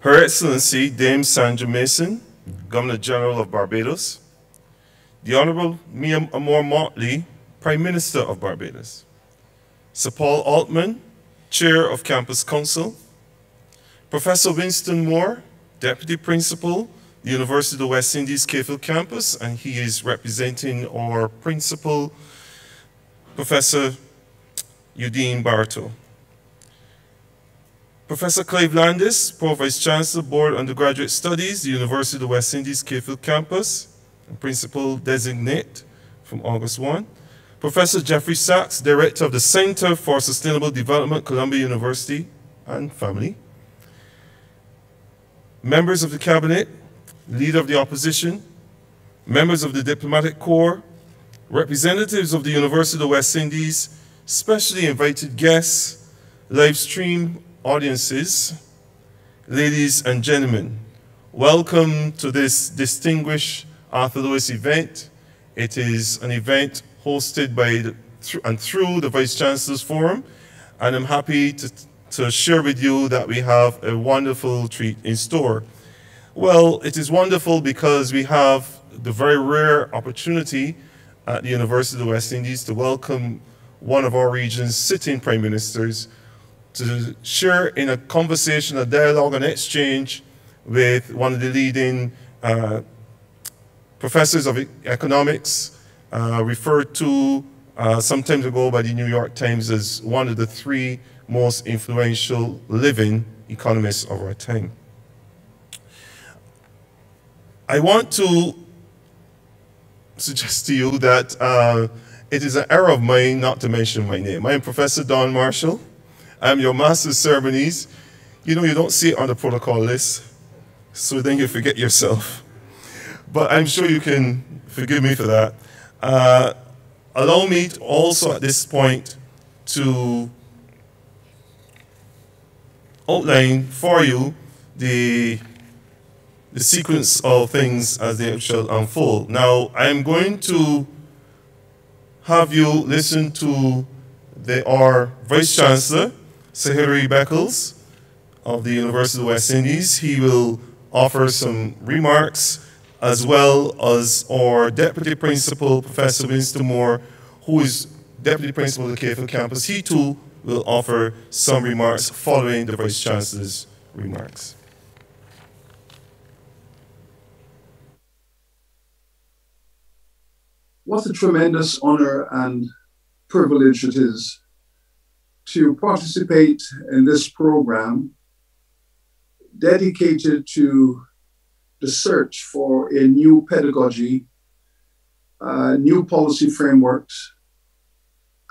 Her Excellency Dame Sandra Mason, Governor General of Barbados, the Honorable Mia Amor Mottley, Prime Minister of Barbados, Sir Paul Altman, Chair of Campus Council, Professor Winston Moore, Deputy Principal, the University of the West Indies Cave campus, and he is representing our principal, Professor Eudine Barriteau. Professor Clive Landis, Pro Vice Chancellor, Board Undergraduate Studies, the University of the West Indies Cave campus, and Principal Designate from August 1. Professor Jeffrey Sachs, Director of the Center for Sustainable Development, Columbia University and family members of the cabinet, leader of the opposition, members of the diplomatic corps, representatives of the University of the West Indies, specially invited guests, live stream audiences, ladies and gentlemen, welcome to this distinguished Arthur Lewis event. It is an event hosted by and through the Vice Chancellor's Forum, and I'm happy to to share with you that we have a wonderful treat in store. Well, it is wonderful because we have the very rare opportunity at the University of the West Indies to welcome one of our region's sitting prime ministers to share in a conversation, a dialogue, an exchange with one of the leading uh, professors of economics, uh, referred to uh, some time ago by the New York Times as one of the three most influential living economists of our time. I want to suggest to you that uh, it is an error of mine not to mention my name. I am Professor Don Marshall. I am your Master's Ceremonies. You know, you don't see it on the protocol list, so then you forget yourself. But I'm sure you can forgive me for that. Uh, allow me also at this point to outline for you the, the sequence of things as they shall unfold. Now, I'm going to have you listen to the, our Vice Chancellor, Hilary Beckles of the University of the West Indies. He will offer some remarks as well as our Deputy Principal, Professor Winston Moore, who is Deputy Principal of the Hill campus. He too will offer some remarks following the Vice Chancellor's remarks. What a tremendous honor and privilege it is to participate in this program dedicated to the search for a new pedagogy, uh, new policy frameworks,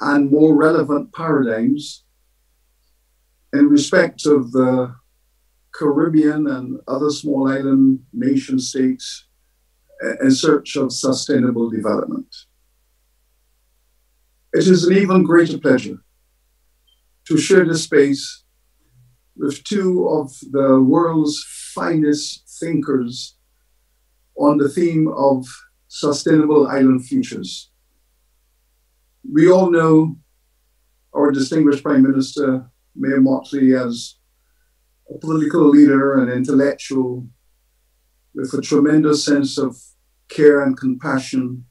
and more relevant paradigms in respect of the Caribbean and other small island nation states in search of sustainable development. It is an even greater pleasure to share this space with two of the world's finest thinkers on the theme of sustainable island futures. We all know our distinguished Prime Minister, Mia Mottley, as a political leader and intellectual with a tremendous sense of care and compassion,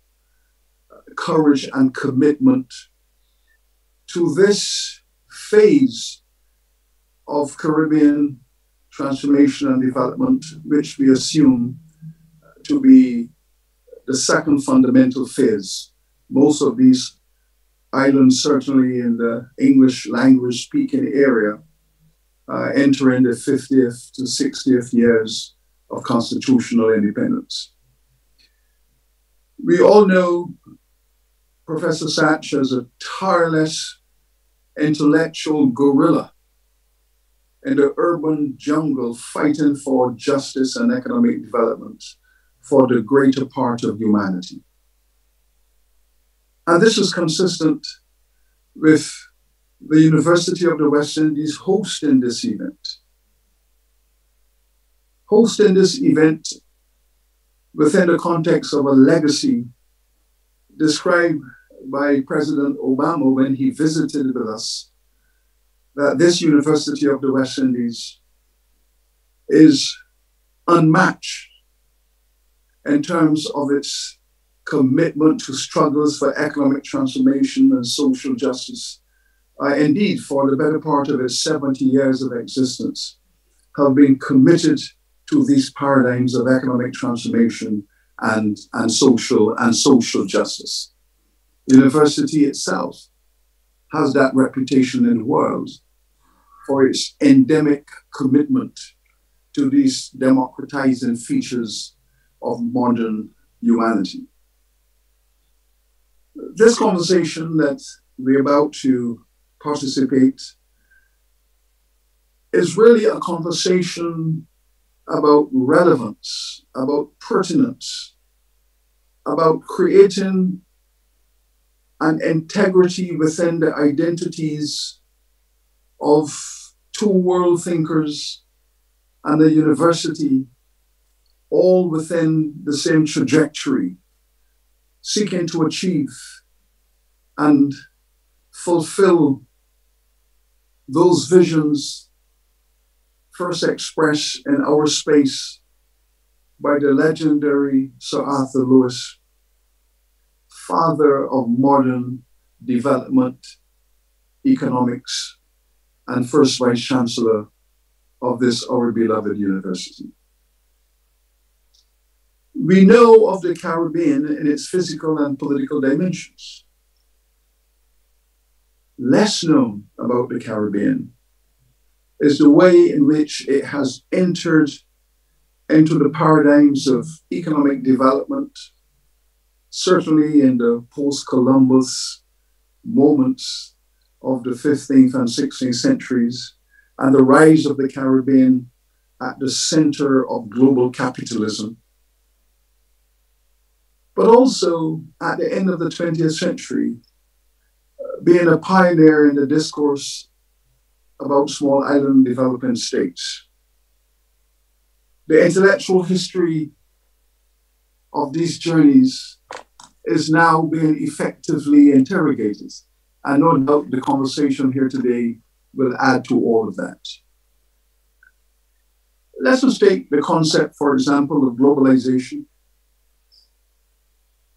courage and commitment to this phase of Caribbean transformation and development, which we assume to be the second fundamental phase. Most of these islands, certainly in the English language speaking area, uh, entering the 50th to 60th years of constitutional independence. We all know Professor Sachs as a tireless intellectual guerrilla in the urban jungle fighting for justice and economic development for the greater part of humanity. And this is consistent with the University of the West Indies hosting this event. Hosting this event within the context of a legacy described by President Obama when he visited with us that this University of the West Indies is unmatched in terms of its commitment to struggles for economic transformation and social justice. Uh, indeed, for the better part of its 70 years of existence, have been committed to these paradigms of economic transformation and, and social and social justice. University itself has that reputation in the world for its endemic commitment to these democratizing features of modern humanity. This conversation that we're about to participate is really a conversation about relevance, about pertinence, about creating an integrity within the identities of two world thinkers and a university, all within the same trajectory, seeking to achieve and fulfill those visions first expressed in our space by the legendary Sir Arthur Lewis, father of modern development, economics, and first vice chancellor of this our beloved university. We know of the Caribbean in its physical and political dimensions. Less known about the Caribbean is the way in which it has entered into the paradigms of economic development, certainly in the post Columbus moments of the 15th and 16th centuries, and the rise of the Caribbean at the center of global capitalism. But also at the end of the 20th century, uh, being a pioneer in the discourse about small island developing states. The intellectual history of these journeys is now being effectively interrogated. And no doubt the conversation here today will add to all of that. Let's just take the concept, for example, of globalization.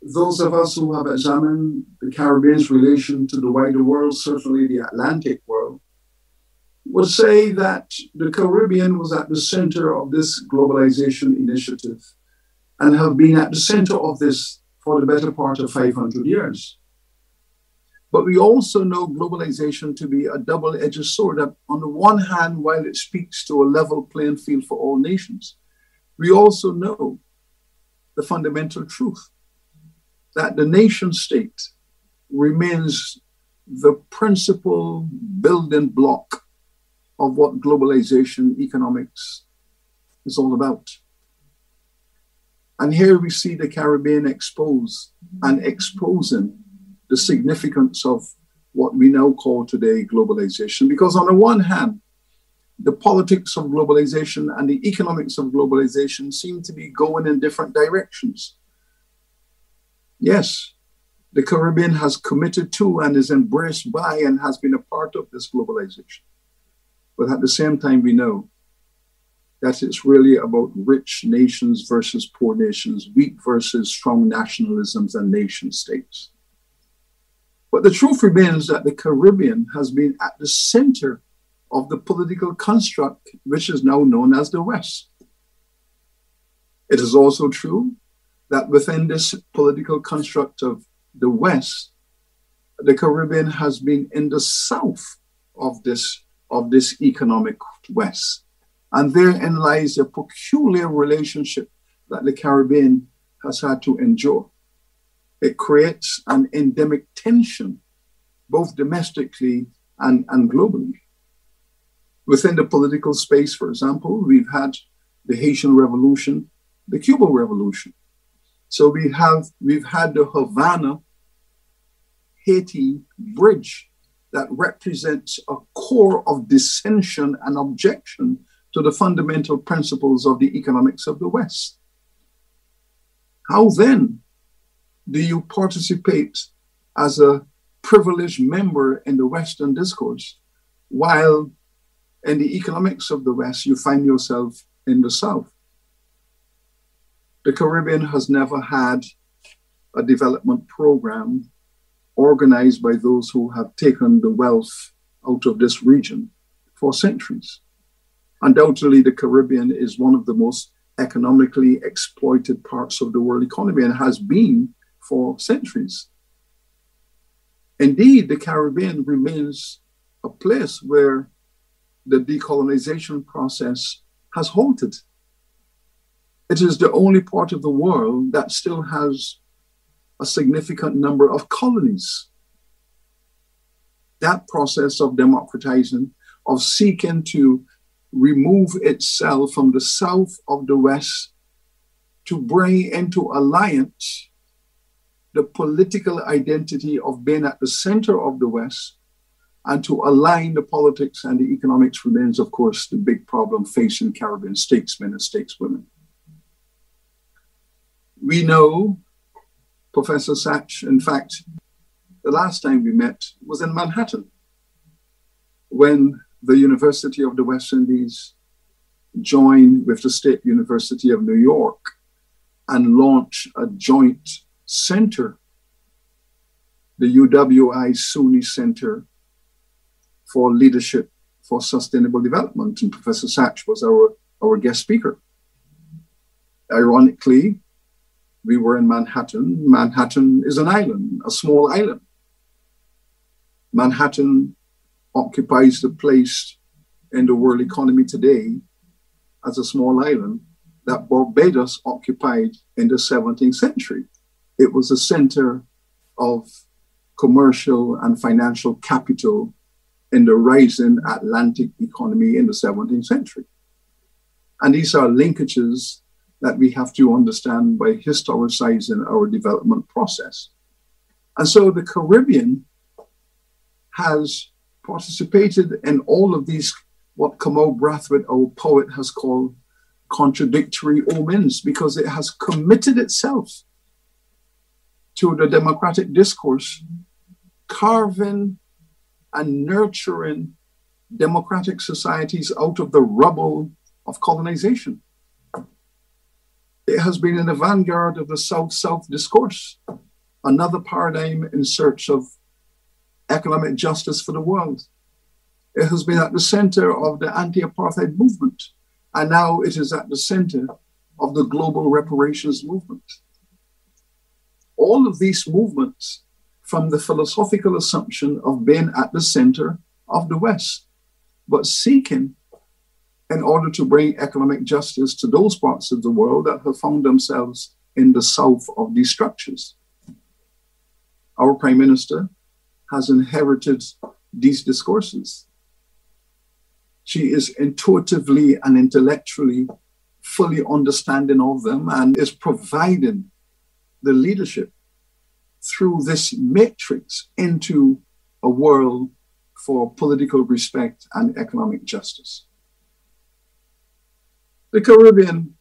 Those of us who have examined the Caribbean's relation to the wider world, certainly the Atlantic world, would say that the Caribbean was at the center of this globalization initiative and have been at the center of this for the better part of 500 years. But we also know globalization to be a double edged sword. That on the one hand, while it speaks to a level playing field for all nations, we also know the fundamental truth that the nation state remains the principal building block of what globalization economics is all about. And here we see the Caribbean expose and exposing the significance of what we now call today globalization. Because, on the one hand, the politics of globalization and the economics of globalization seem to be going in different directions. Yes, the Caribbean has committed to and is embraced by and has been a part of this globalization. But at the same time, we know that it's really about rich nations versus poor nations, weak versus strong nationalisms and nation states. But the truth remains that the Caribbean has been at the center of the political construct, which is now known as the West. It is also true that within this political construct of the West, the Caribbean has been in the south of this, of this economic West. And therein lies a peculiar relationship that the Caribbean has had to endure it creates an endemic tension, both domestically and, and globally. Within the political space, for example, we've had the Haitian Revolution, the Cuban Revolution. So we have we've had the Havana Haiti bridge that represents a core of dissension and objection to the fundamental principles of the economics of the West. How then do you participate as a privileged member in the Western discourse, while in the economics of the West, you find yourself in the South. The Caribbean has never had a development program organized by those who have taken the wealth out of this region for centuries. Undoubtedly, the Caribbean is one of the most economically exploited parts of the world economy and has been for centuries. Indeed, the Caribbean remains a place where the decolonization process has halted. It is the only part of the world that still has a significant number of colonies. That process of democratizing, of seeking to remove itself from the south of the west to bring into alliance the political identity of being at the center of the west and to align the politics and the economics remains, of course, the big problem facing Caribbean statesmen and stateswomen. We know Professor Sachs, in fact, the last time we met was in Manhattan when the University of the West Indies join with the State University of New York and launch a joint center, the UWI SUNY Center for Leadership for Sustainable Development. And Professor Sachs was our, our guest speaker. Ironically, we were in Manhattan. Manhattan is an island, a small island. Manhattan occupies the place in the world economy today as a small island that Barbados occupied in the 17th century. It was a center of commercial and financial capital in the rising Atlantic economy in the 17th century. And these are linkages that we have to understand by historicizing our development process. And so the Caribbean has participated in all of these, what Kamau Brathwaite, our poet, has called contradictory omens, because it has committed itself to the democratic discourse, carving and nurturing democratic societies out of the rubble of colonization. It has been in the vanguard of the South South discourse, another paradigm in search of economic justice for the world. It has been at the center of the anti apartheid movement, and now it is at the center of the global reparations movement. All of these movements from the philosophical assumption of being at the center of the West, but seeking in order to bring economic justice to those parts of the world that have found themselves in the south of these structures. Our Prime Minister has inherited these discourses. She is intuitively and intellectually fully understanding of them and is providing the leadership through this matrix into a world for political respect and economic justice. The Caribbean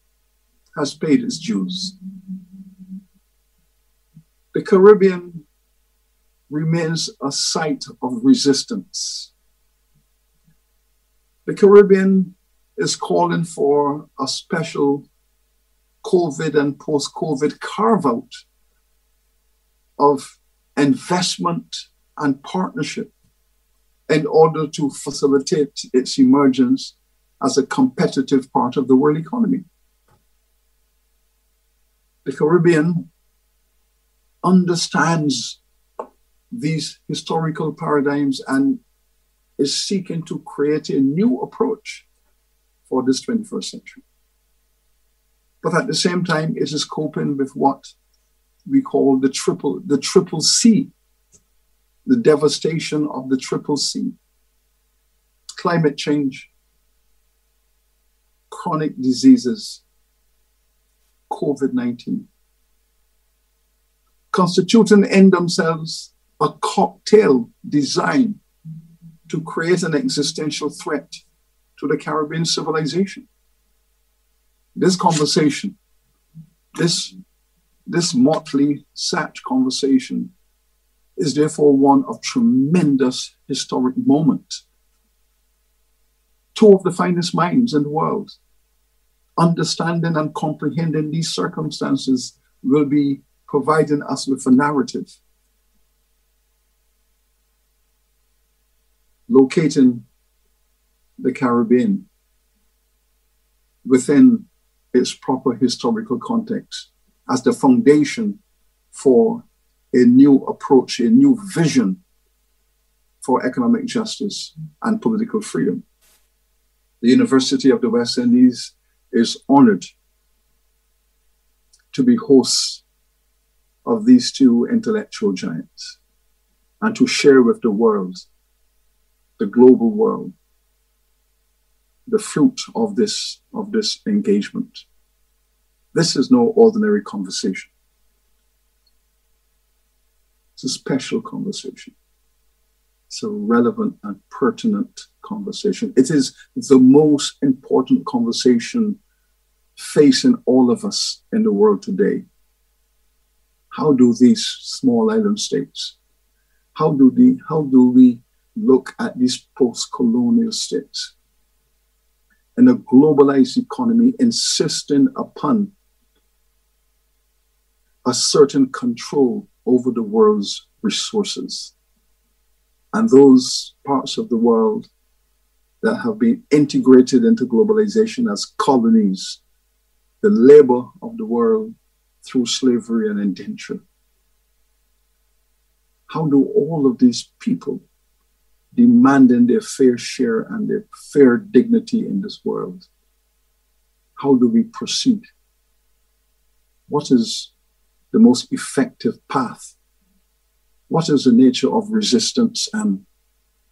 has paid its dues. The Caribbean remains a site of resistance. The Caribbean is calling for a special COVID and post COVID carve out of investment and partnership in order to facilitate its emergence as a competitive part of the world economy. The Caribbean understands these historical paradigms and is seeking to create a new approach for this 21st century. But at the same time, it is coping with what we call the triple, the triple C, the devastation of the triple C. Climate change, chronic diseases, COVID 19, constituting in themselves a cocktail designed to create an existential threat to the Caribbean civilization. This conversation, this, this Mottley Sachs conversation, is therefore one of tremendous historic moment. Two of the finest minds in the world understanding and comprehending these circumstances will be providing us with a narrative. Locating the Caribbean within its proper historical context as the foundation for a new approach, a new vision for economic justice and political freedom. The University of the West Indies is honored to be hosts of these two intellectual giants and to share with the world, the global world, the fruit of this, of this engagement. This is no ordinary conversation. It's a special conversation. It's a relevant and pertinent conversation. It is the most important conversation facing all of us in the world today. How do these small island states, how do, the, how do we look at these post-colonial states and a globalized economy insisting upon a certain control over the world's resources. And those parts of the world that have been integrated into globalization as colonies, the labor of the world through slavery and indenture. How do all of these people demanding their fair share and their fair dignity in this world. How do we proceed? What is the most effective path? What is the nature of resistance and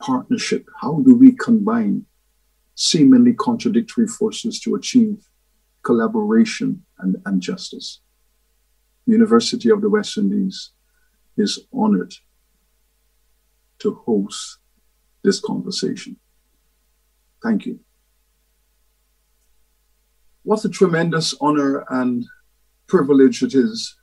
partnership? How do we combine seemingly contradictory forces to achieve collaboration and, and justice? The University of the West Indies is honored to host this conversation. Thank you. What a tremendous honor and privilege it is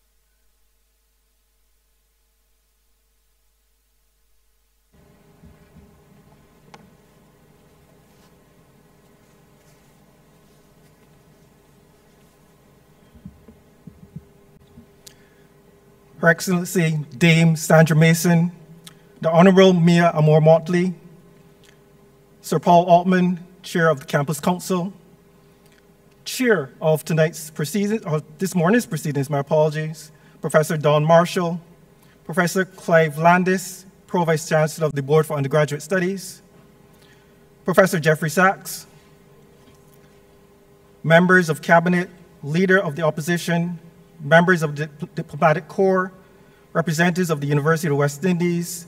Her Excellency Dame Sandra Mason, the Honorable Mia Amor Mottley, Sir Paul Altman, Chair of the Campus Council, Chair of tonight's proceedings, or this morning's proceedings, my apologies, Professor Don Marshall, Professor Clive Landis, Pro Vice Chancellor of the Board for Undergraduate Studies, Professor Jeffrey Sachs, members of Cabinet, Leader of the Opposition, members of the Diplomatic Corps, representatives of the University of the West Indies,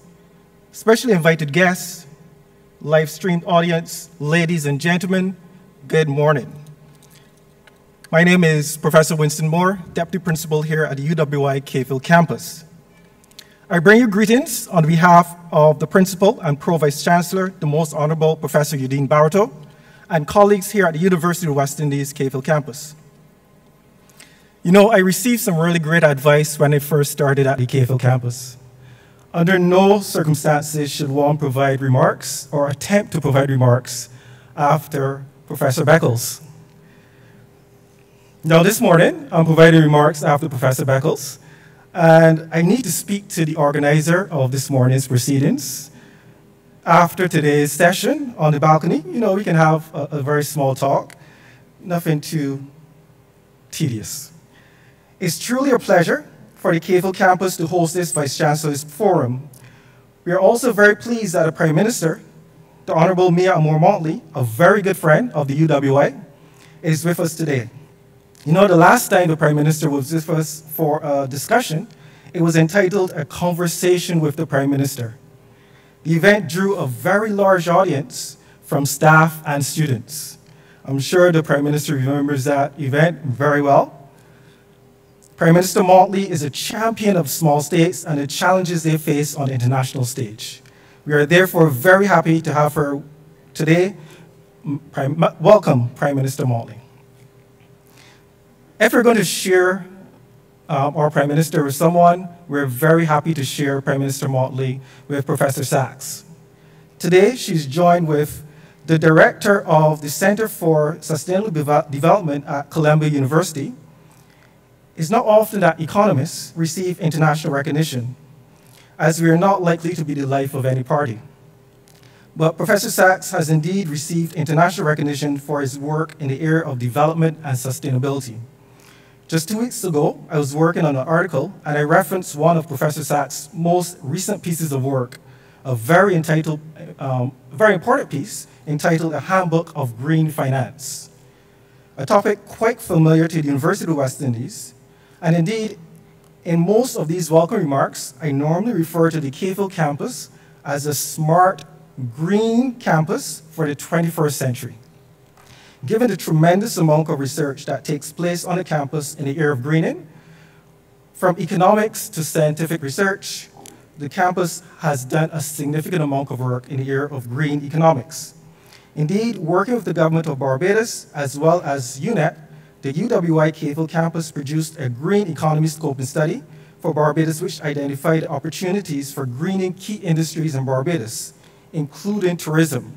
specially invited guests, live streamed audience, ladies and gentlemen, good morning. My name is Professor Winston Moore, Deputy Principal here at the UWI Cave campus. I bring you greetings on behalf of the Principal and Pro Vice Chancellor, the Most Honorable Professor Eudine Barriteau, and colleagues here at the University of West Indies Cave campus. You know, I received some really great advice when I first started at the Cave campus. Under no circumstances should one provide remarks or attempt to provide remarks after Professor Beckles. Now, this morning, I'm providing remarks after Professor Beckles, and I need to speak to the organizer of this morning's proceedings. After today's session on the balcony, you know, we can have a, a very small talk, nothing too tedious. It's truly a pleasure for the Hill campus to host this Vice Chancellor's Forum. We are also very pleased that the Prime Minister, the Honorable Mia Amor Mottley, a very good friend of the UWI, is with us today. You know, the last time the Prime Minister was with us for a discussion, it was entitled A Conversation with the Prime Minister. The event drew a very large audience from staff and students. I'm sure the Prime Minister remembers that event very well. Prime Minister Mottley is a champion of small states and the challenges they face on the international stage. We are therefore very happy to have her today. Prime, welcome, Prime Minister Mottley. If we're going to share um, our Prime Minister with someone, we're very happy to share Prime Minister Mottley with Professor Sachs. Today, she's joined with the director of the Center for Sustainable Development at Columbia University, it's not often that economists receive international recognition, as we are not likely to be the life of any party. But Professor Sachs has indeed received international recognition for his work in the area of development and sustainability. Just two weeks ago, I was working on an article and I referenced one of Professor Sachs' most recent pieces of work, a very entitled, um, very important piece entitled A Handbook of Green Finance, a topic quite familiar to the University of West Indies. And indeed, in most of these welcome remarks, I normally refer to the Cave Hill campus as a smart green campus for the 21st century. Given the tremendous amount of research that takes place on the campus in the era of greening, from economics to scientific research, the campus has done a significant amount of work in the era of green economics. Indeed, working with the government of Barbados as well as UNEP, the UWI Cave Hill campus produced a green economy scoping study for Barbados which identified opportunities for greening key industries in Barbados, including tourism,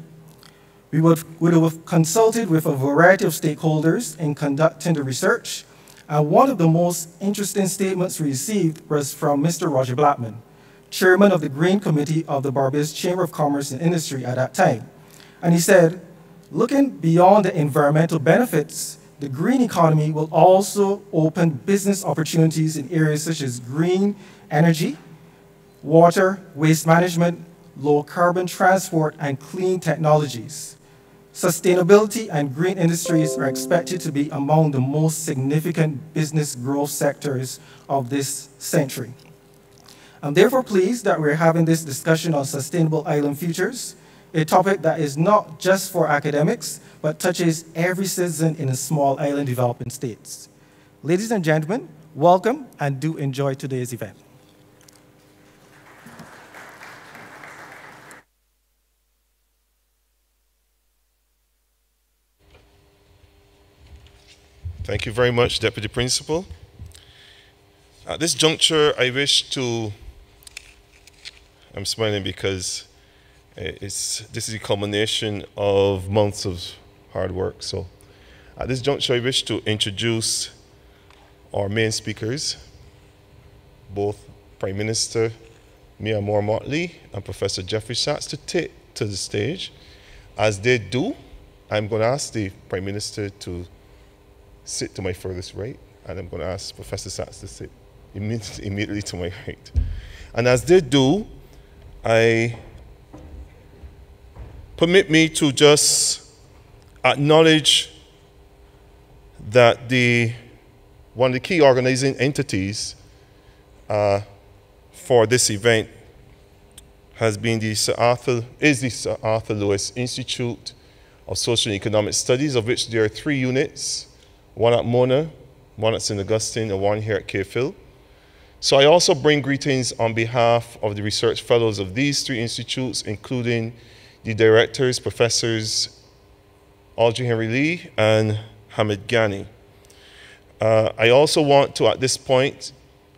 we would, would have consulted with a variety of stakeholders in conducting the research, and one of the most interesting statements we received was from Mr. Roger Blackman, chairman of the Green Committee of the Barbados Chamber of Commerce and Industry at that time. And he said, looking beyond the environmental benefits, the green economy will also open business opportunities in areas such as green energy, water, waste management, low carbon transport, and clean technologies. Sustainability and green industries are expected to be among the most significant business growth sectors of this century. I'm therefore pleased that we're having this discussion on sustainable island futures, a topic that is not just for academics, but touches every citizen in the small island developing states. Ladies and gentlemen, welcome and do enjoy today's event. Thank you very much, Deputy Principal. At this juncture, I wish to, I'm smiling because it's, this is a culmination of months of hard work. So at this juncture, I wish to introduce our main speakers, both Prime Minister Mia Amor Mottley and Professor Jeffrey Sachs to take to the stage. As they do, I'm going to ask the Prime Minister to sit to my furthest right, and I'm going to ask Professor Sachs to sit immediately to my right. And as they do, I permit me to just acknowledge that the one of the key organizing entities uh, for this event has been the Sir Arthur, is the Sir Arthur Lewis Institute of Social and Economic Studies, of which there are three units one at Mona, one at St. Augustine, and one here at Cave Hill. So I also bring greetings on behalf of the research fellows of these three institutes, including the directors, professors Aldrie Henry Lee and Hamid Ghany. Uh, I also want to, at this point,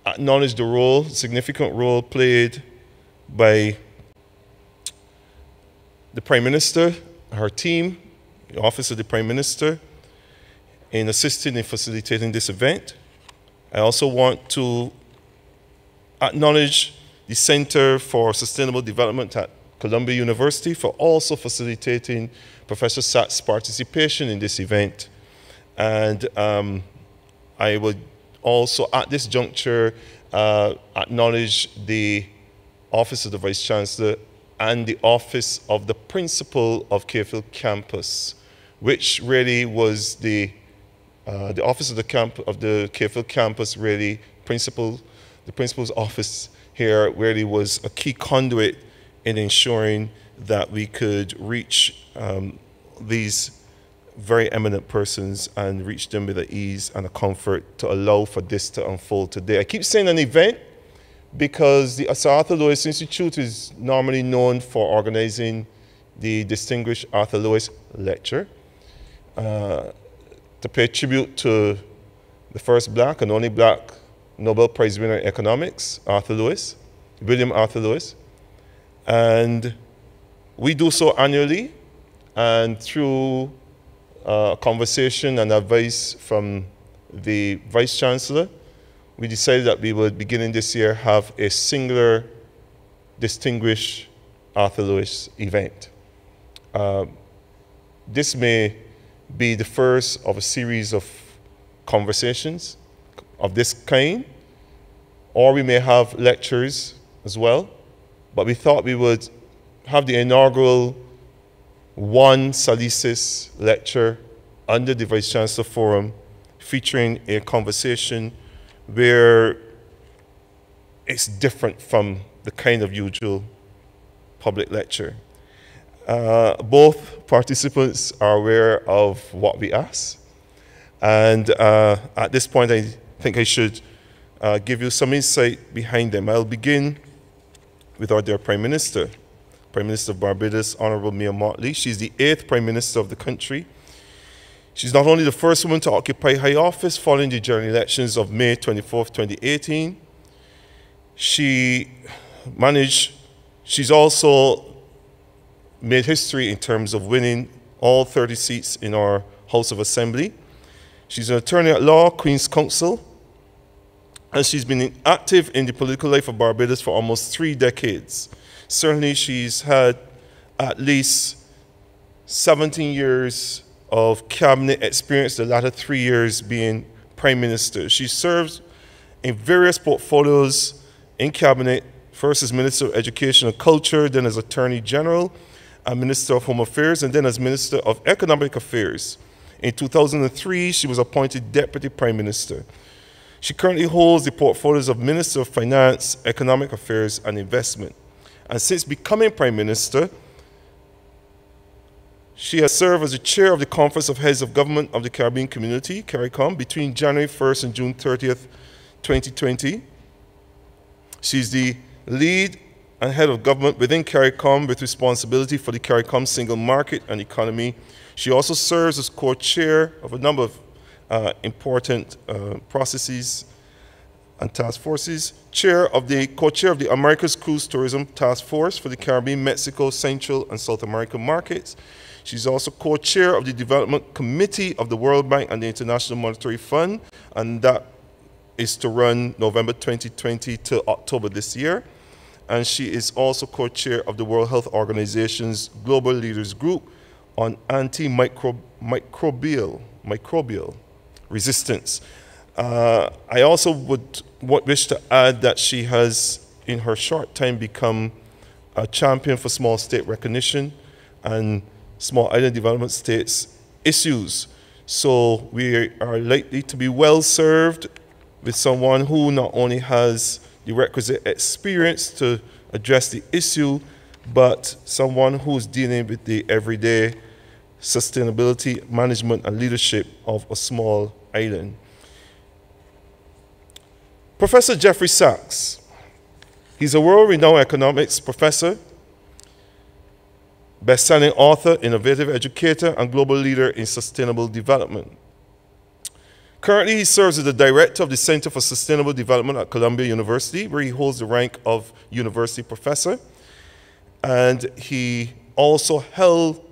acknowledge the role, significant role played by the Prime Minister, her team, the Office of the Prime Minister, in assisting in facilitating this event. I also want to acknowledge the Center for Sustainable Development at Columbia University for also facilitating Professor Sachs' participation in this event. And um, I would also, at this juncture, uh, acknowledge the Office of the Vice Chancellor and the Office of the Principal of Cave Hill Campus, which really was the uh, the office of the camp of the Cave Hill campus really principal, the principal's office here really was a key conduit in ensuring that we could reach um, these very eminent persons and reach them with the ease and the comfort to allow for this to unfold today. I keep saying an event because the Sir Arthur Lewis Institute is normally known for organizing the Distinguished Arthur Lewis Lecture. Uh, to pay tribute to the first black and only black Nobel Prize winner in economics, Arthur Lewis, William Arthur Lewis. And we do so annually. And through uh, conversation and advice from the Vice Chancellor, we decided that we would, beginning this year, have a singular distinguished Arthur Lewis event. Uh, this may be the first of a series of conversations of this kind, or we may have lectures as well. But we thought we would have the inaugural one SALISES lecture under the Vice Chancellor Forum featuring a conversation where it's different from the kind of usual public lecture. Uh, both participants are aware of what we ask. And uh, at this point, I think I should uh, give you some insight behind them. I'll begin with our dear Prime Minister, Prime Minister of Barbados, Honorable Mia Mottley. She's the eighth Prime Minister of the country. She's not only the first woman to occupy high office following the general elections of May 24, 2018, she managed, she's also made history in terms of winning all 30 seats in our House of Assembly. She's an attorney at law, Queen's Counsel, and she's been active in the political life of Barbados for almost three decades. Certainly, she's had at least 17 years of cabinet experience, the latter three years being prime minister. She serves in various portfolios in cabinet, first as Minister of Education and Culture, then as Attorney General, and Minister of Home Affairs, and then as Minister of Economic Affairs. In 2003, she was appointed Deputy Prime Minister. She currently holds the portfolios of Minister of Finance, Economic Affairs, and Investment. And since becoming Prime Minister, she has served as the chair of the Conference of Heads of Government of the Caribbean Community, CARICOM, between January 1st and June 30th, 2020. She's the lead and head of government within CARICOM with responsibility for the CARICOM single market and economy. She also serves as co-chair of a number of uh, important uh, processes and task forces, chair of the co-chair of the Americas Cruise Tourism Task Force for the Caribbean, Mexico, Central, and South American markets. She's also co-chair of the Development Committee of the World Bank and the International Monetary Fund, and that is to run November 2020 to October this year. And she is also co-chair of the World Health Organization's Global Leaders Group on antimicrobial microbial resistance. Uh, I also would wish to add that she has, in her short time, become a champion for small state recognition and small island development states issues. So we are likely to be well served with someone who not only has the requisite experience to address the issue, but someone who's dealing with the everyday sustainability, management, and leadership of a small island. Professor Jeffrey Sachs, he's a world renowned economics professor best-selling author, innovative educator, and global leader in sustainable development. Currently, he serves as the director of the Center for Sustainable Development at Columbia University, where he holds the rank of university professor. And he also held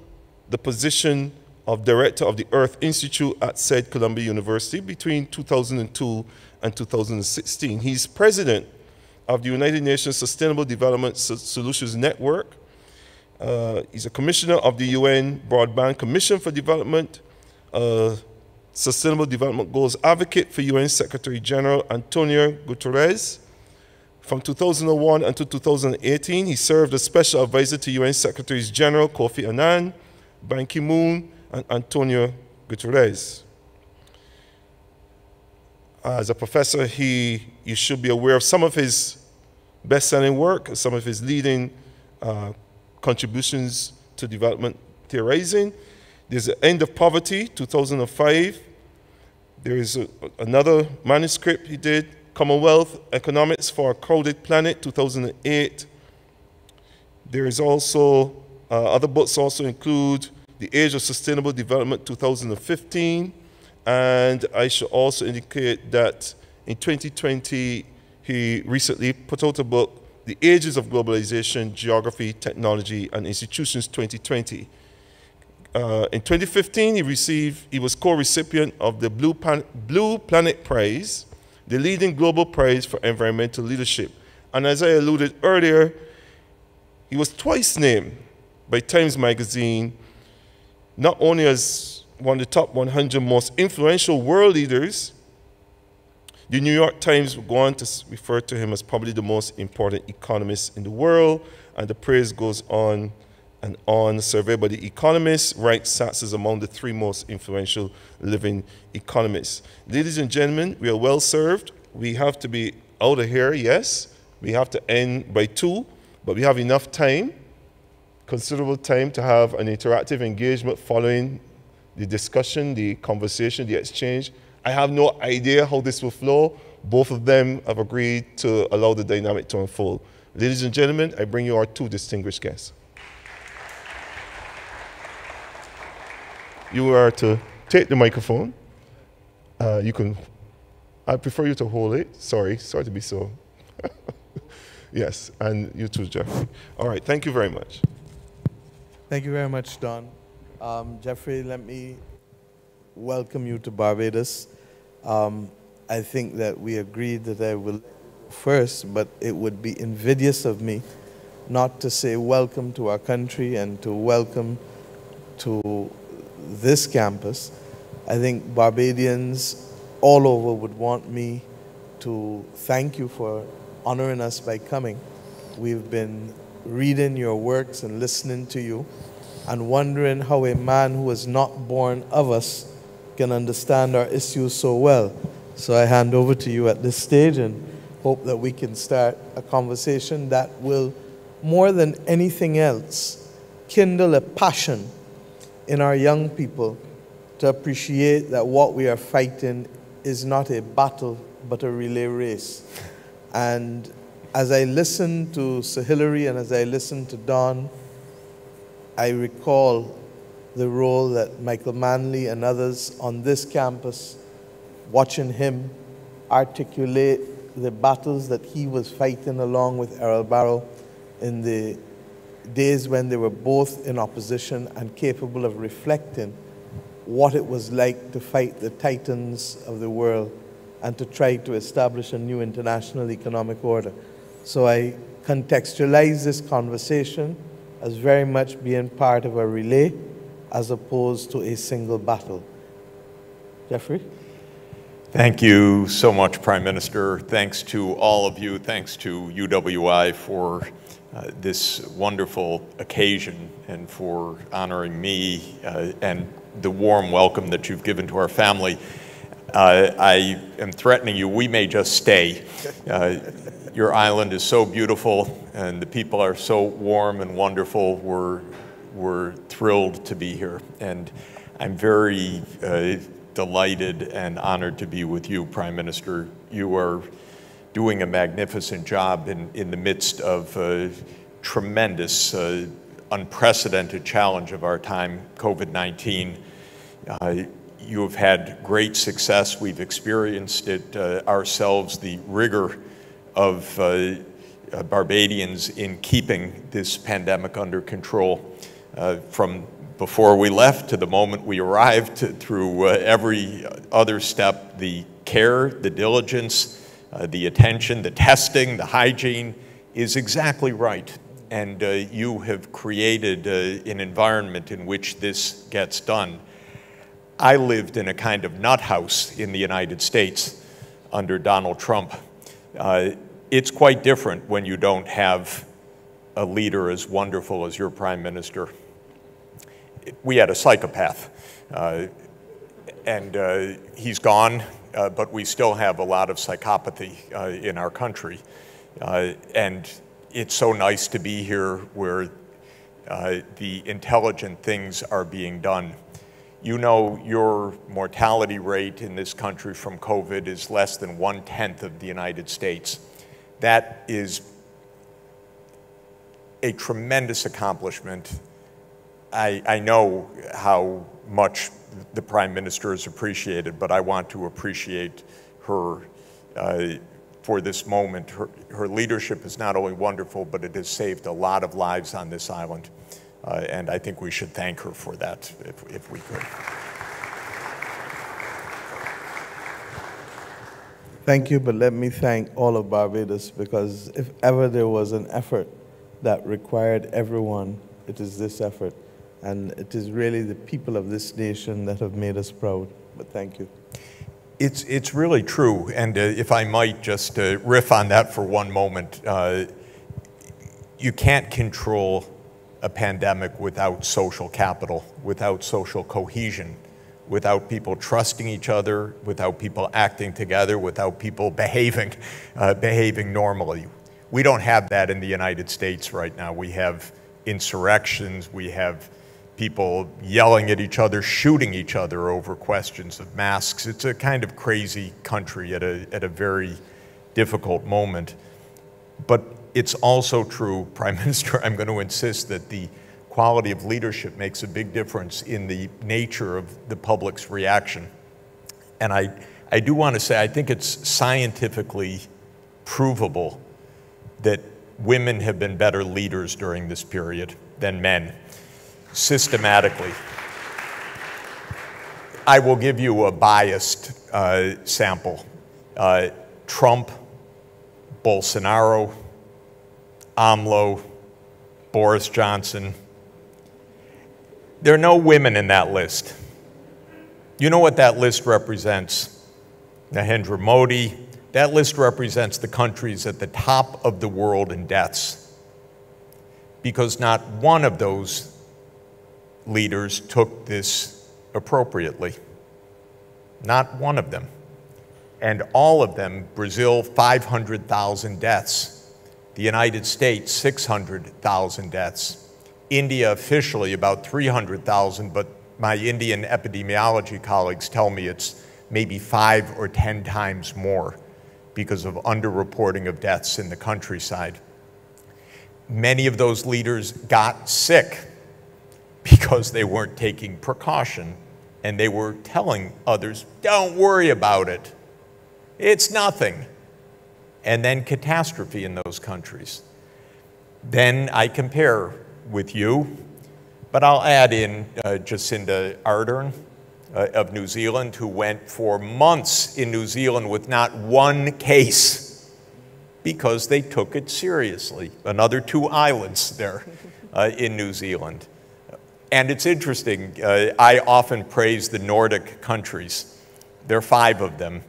the position of director of the Earth Institute at said Columbia University between 2002 and 2016. He's president of the United Nations Sustainable Development Solutions Network, uh, he's a commissioner of the UN Broadband Commission for Development, uh, Sustainable Development Goals advocate for UN Secretary General Antonio Guterres. From 2001 until 2018, he served as special advisor to UN Secretaries General Kofi Annan, Ban Ki-moon, and Antonio Guterres. As a professor, he, you should be aware of some of his best-selling work, some of his leading uh, contributions to development theorizing. There's the End of Poverty, 2005. There is a, another manuscript he did, Commonwealth Economics for a Crowded Planet, 2008. There is also, uh, other books also include The Age of Sustainable Development, 2015. And I should also indicate that in 2020, he recently put out a book the Ages of Globalization, Geography, Technology, and Institutions 2020. uh, in 2015, he received, he was co-recipient of the Blue, Pan Blue Planet Prize, the leading global prize for environmental leadership. And as I alluded earlier, he was twice named by Times Magazine not only as one of the top 100 most influential world leaders, the New York Times will go on to refer to him as probably the most important economist in the world, and the praise goes on and on. Survey by The Economist ranks Sachs as among the three most influential living economists. Ladies and gentlemen, we are well served. We have to be out of here, yes. We have to end by two, but we have enough time, considerable time to have an interactive engagement following the discussion, the conversation, the exchange. I have no idea how this will flow. Both of them have agreed to allow the dynamic to unfold. Ladies and gentlemen, I bring you our two distinguished guests. You are to take the microphone. Uh, you can, I prefer you to hold it. Sorry, sorry to be so. yes, and you too, Jeffrey. All right, thank you very much. Thank you very much, Don. Um, Jeffrey, let me welcome you to Barbados. Um, I think that we agreed that I will first, but it would be invidious of me not to say welcome to our country and to welcome to this campus. I think Barbadians all over would want me to thank you for honoring us by coming. We've been reading your works and listening to you and wondering how a man who was not born of us can understand our issues so well. So I hand over to you at this stage and hope that we can start a conversation that will, more than anything else, kindle a passion in our young people to appreciate that what we are fighting is not a battle but a relay race. And as I listen to Sir Hilary and as I listen to Don, I recall the role that Michael Manley and others on this campus, watching him articulate the battles that he was fighting along with Errol Barrow in the days when they were both in opposition and capable of reflecting what it was like to fight the titans of the world and to try to establish a new international economic order. So I contextualize this conversation as very much being part of a relay as opposed to a single battle. Jeffrey? Thank you so much, Prime Minister. Thanks to all of you. Thanks to UWI for uh, this wonderful occasion and for honoring me uh, and the warm welcome that you've given to our family. Uh, I am threatening you, we may just stay. Your island is so beautiful and the people are so warm and wonderful. We're we're thrilled to be here. And I'm very uh, delighted and honored to be with you, Prime Minister. You are doing a magnificent job in, in the midst of a tremendous, uh, unprecedented challenge of our time, COVID-19. Uh, you have had great success. We've experienced it uh, ourselves, the rigor of uh, uh, Barbadians in keeping this pandemic under control uh, from before we left to the moment we arrived through uh, every other step, the care, the diligence, the attention, the testing, the hygiene is exactly right. And you have created an environment in which this gets done. I lived in a kind of nut house in the United States under Donald Trump. Uh, it's quite different when you don't have a leader as wonderful as your prime minister. We had a psychopath, uh, and uh, he's gone, uh, but we still have a lot of psychopathy uh, in our country. Uh, and it's so nice to be here where the intelligent things are being done. You know your mortality rate in this country from COVID is less than one-tenth of the United States. That is a tremendous accomplishment. I, I know how much the Prime Minister is appreciated, but I want to appreciate her uh, for this moment. Her, her, leadership is not only wonderful, but it has saved a lot of lives on this island. Uh, and I think we should thank her for that if, if we could. Thank you, but let me thank all of Barbados because if ever there was an effort that required everyone, it is this effort. And it is really the people of this nation that have made us proud. But thank you. It's, it's really true. And uh, if I might just uh, riff on that for one moment, uh, you can't control a pandemic without social capital, without social cohesion, without people trusting each other, without people acting together, without people behaving, uh, behaving normally. We don't have that in the United States right now. We have insurrections, we have people yelling at each other, shooting each other over questions of masks. It's a kind of crazy country at a, at a very difficult moment. But it's also true, Prime Minister, I'm going to insist that the quality of leadership makes a big difference in the nature of the public's reaction. And I, I do want to say, I think it's scientifically provable that women have been better leaders during this period than men, systematically. I will give you a biased uh, sample. Uh, Trump, Bolsonaro, AMLO, Boris Johnson. There are no women in that list. You know what that list represents? Narendra Modi. That list represents the countries at the top of the world in deaths. Because not one of those leaders took this appropriately. Not one of them. And all of them, Brazil, 500,000 deaths the United States, 600,000 deaths. India officially about 300,000, but my Indian epidemiology colleagues tell me it's maybe five or 10 times more because of underreporting of deaths in the countryside. Many of those leaders got sick because they weren't taking precaution and they were telling others, don't worry about it. It's nothing and then catastrophe in those countries. Then I compare with you, but I'll add in uh, Jacinda Ardern uh, of New Zealand, who went for months in New Zealand with not one case because they took it seriously. Another two islands there uh, in New Zealand. And it's interesting, uh, I often praise the Nordic countries. There are five of them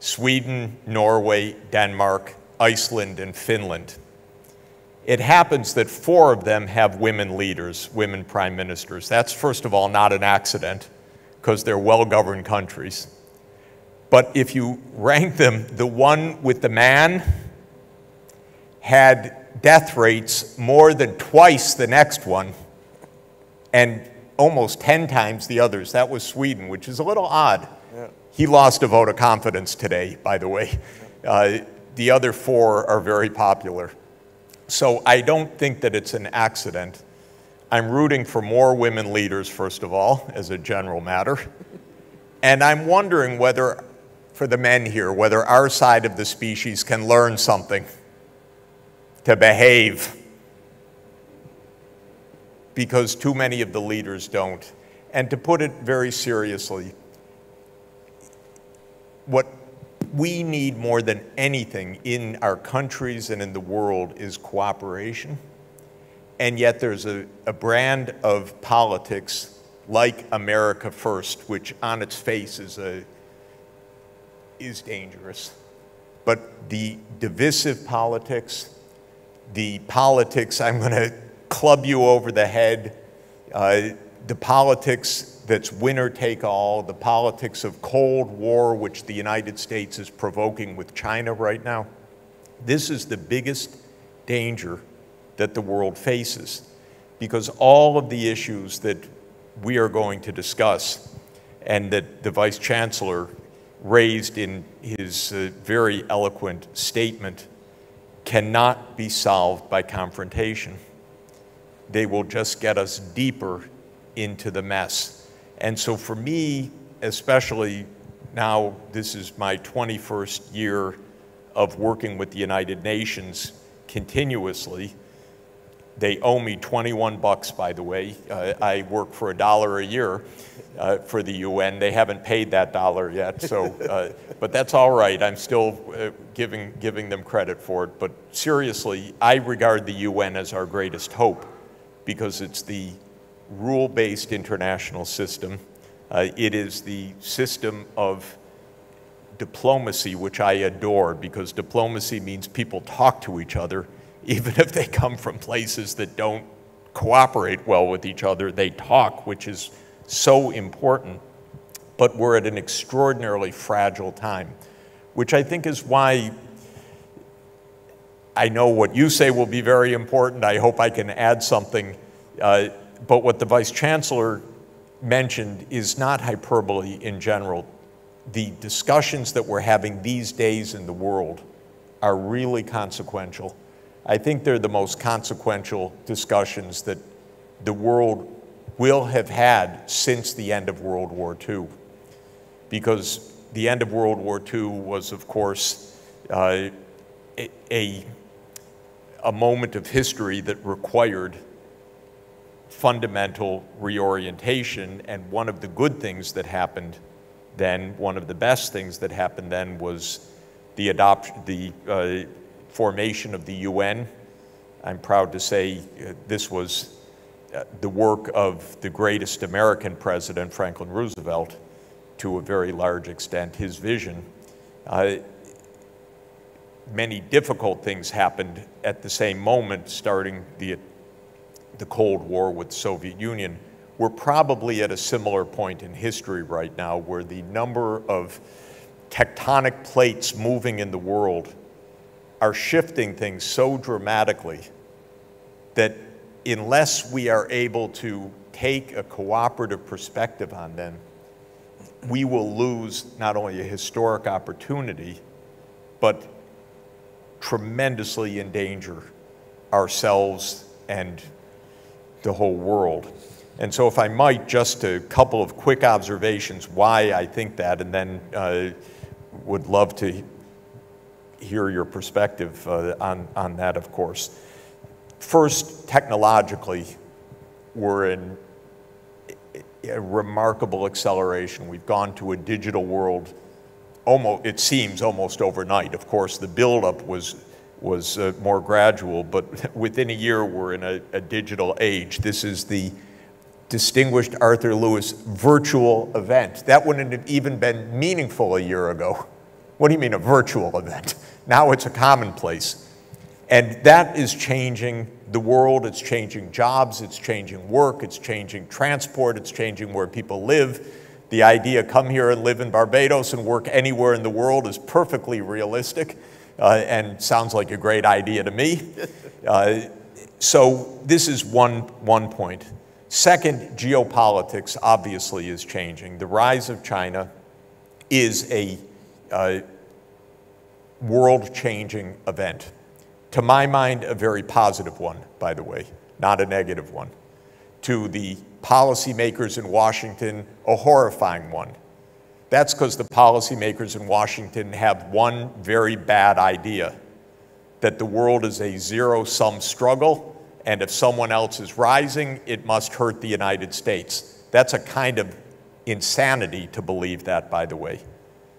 Sweden, Norway, Denmark, Iceland, and Finland. It happens that four of them have women leaders, women prime ministers. That's, first of all, not an accident because they're well governed countries. But if you rank them, the one with the man had death rates more than twice the next one and almost 10 times the others. That was Sweden, which is a little odd. He lost a vote of confidence today, by the way. Uh, the other four are very popular. So I don't think that it's an accident. I'm rooting for more women leaders, first of all, as a general matter. And I'm wondering whether, for the men here, whether our side of the species can learn something to behave because too many of the leaders don't. And to put it very seriously, what we need more than anything in our countries and in the world is cooperation. And yet there's a, a brand of politics like America First, which on its face is, a, is dangerous. But the divisive politics, the politics, I'm going to club you over the head, uh, the politics that's winner take all, the politics of Cold War, which the United States is provoking with China right now. This is the biggest danger that the world faces because all of the issues that we are going to discuss and that the Vice Chancellor raised in his uh, very eloquent statement cannot be solved by confrontation. They will just get us deeper into the mess. And so for me, especially now, this is my 21st year of working with the United Nations continuously. they owe me 21 bucks, by the way. Uh, I work for a dollar a year uh, for the UN. They haven't paid that dollar yet, so, uh, but that's all right. I'm still uh, giving, giving them credit for it. But seriously, I regard the UN as our greatest hope because it's the rule-based international system. Uh, it is the system of diplomacy, which I adore because diplomacy means people talk to each other, even if they come from places that don't cooperate well with each other. They talk, which is so important. But we're at an extraordinarily fragile time, which I think is why I know what you say will be very important. I hope I can add something. Uh, but what the Vice Chancellor mentioned is not hyperbole in general the discussions that we're having these days in the world are really consequential. I think they're the most consequential discussions that the world will have had since the end of World War II. Because the end of World War II was, of course, uh, a, a moment of history that required fundamental reorientation. And one of the good things that happened then one of the best things that happened then was the adoption, the uh, formation of the UN. I'm proud to say uh, this was uh, the work of the greatest American president, Franklin Roosevelt, to a very large extent, his vision. Uh, many difficult things happened at the same moment, starting the, the Cold War with the Soviet Union we're probably at a similar point in history right now where the number of tectonic plates moving in the world are shifting things so dramatically that unless we are able to take a cooperative perspective on them, we will lose not only a historic opportunity, but tremendously endanger ourselves and the whole world. And so if I might, just a couple of quick observations why I think that, and then uh, would love to hear your perspective uh, on, on that, of course. First, technologically, we're in a remarkable acceleration. We've gone to a digital world, almost, it seems almost overnight. Of course, the buildup was, was uh, more gradual, but within a year, we're in a, a digital age. This is the distinguished Arthur Lewis virtual event. That wouldn't have even been meaningful a year ago. What do you mean a virtual event? Now it's a commonplace. And that is changing the world, it's changing jobs, it's changing work, it's changing transport, it's changing where people live. The idea, come here and live in Barbados and work anywhere in the world is perfectly realistic uh, and sounds like a great idea to me. Uh, so this is one, one point. Second, geopolitics obviously is changing. The rise of China is a uh, world-changing event. To my mind, a very positive one, by the way, not a negative one. To the policymakers in Washington, a horrifying one. That's because the policymakers in Washington have one very bad idea, that the world is a zero-sum struggle and if someone else is rising, it must hurt the United States. That's a kind of insanity to believe that, by the way.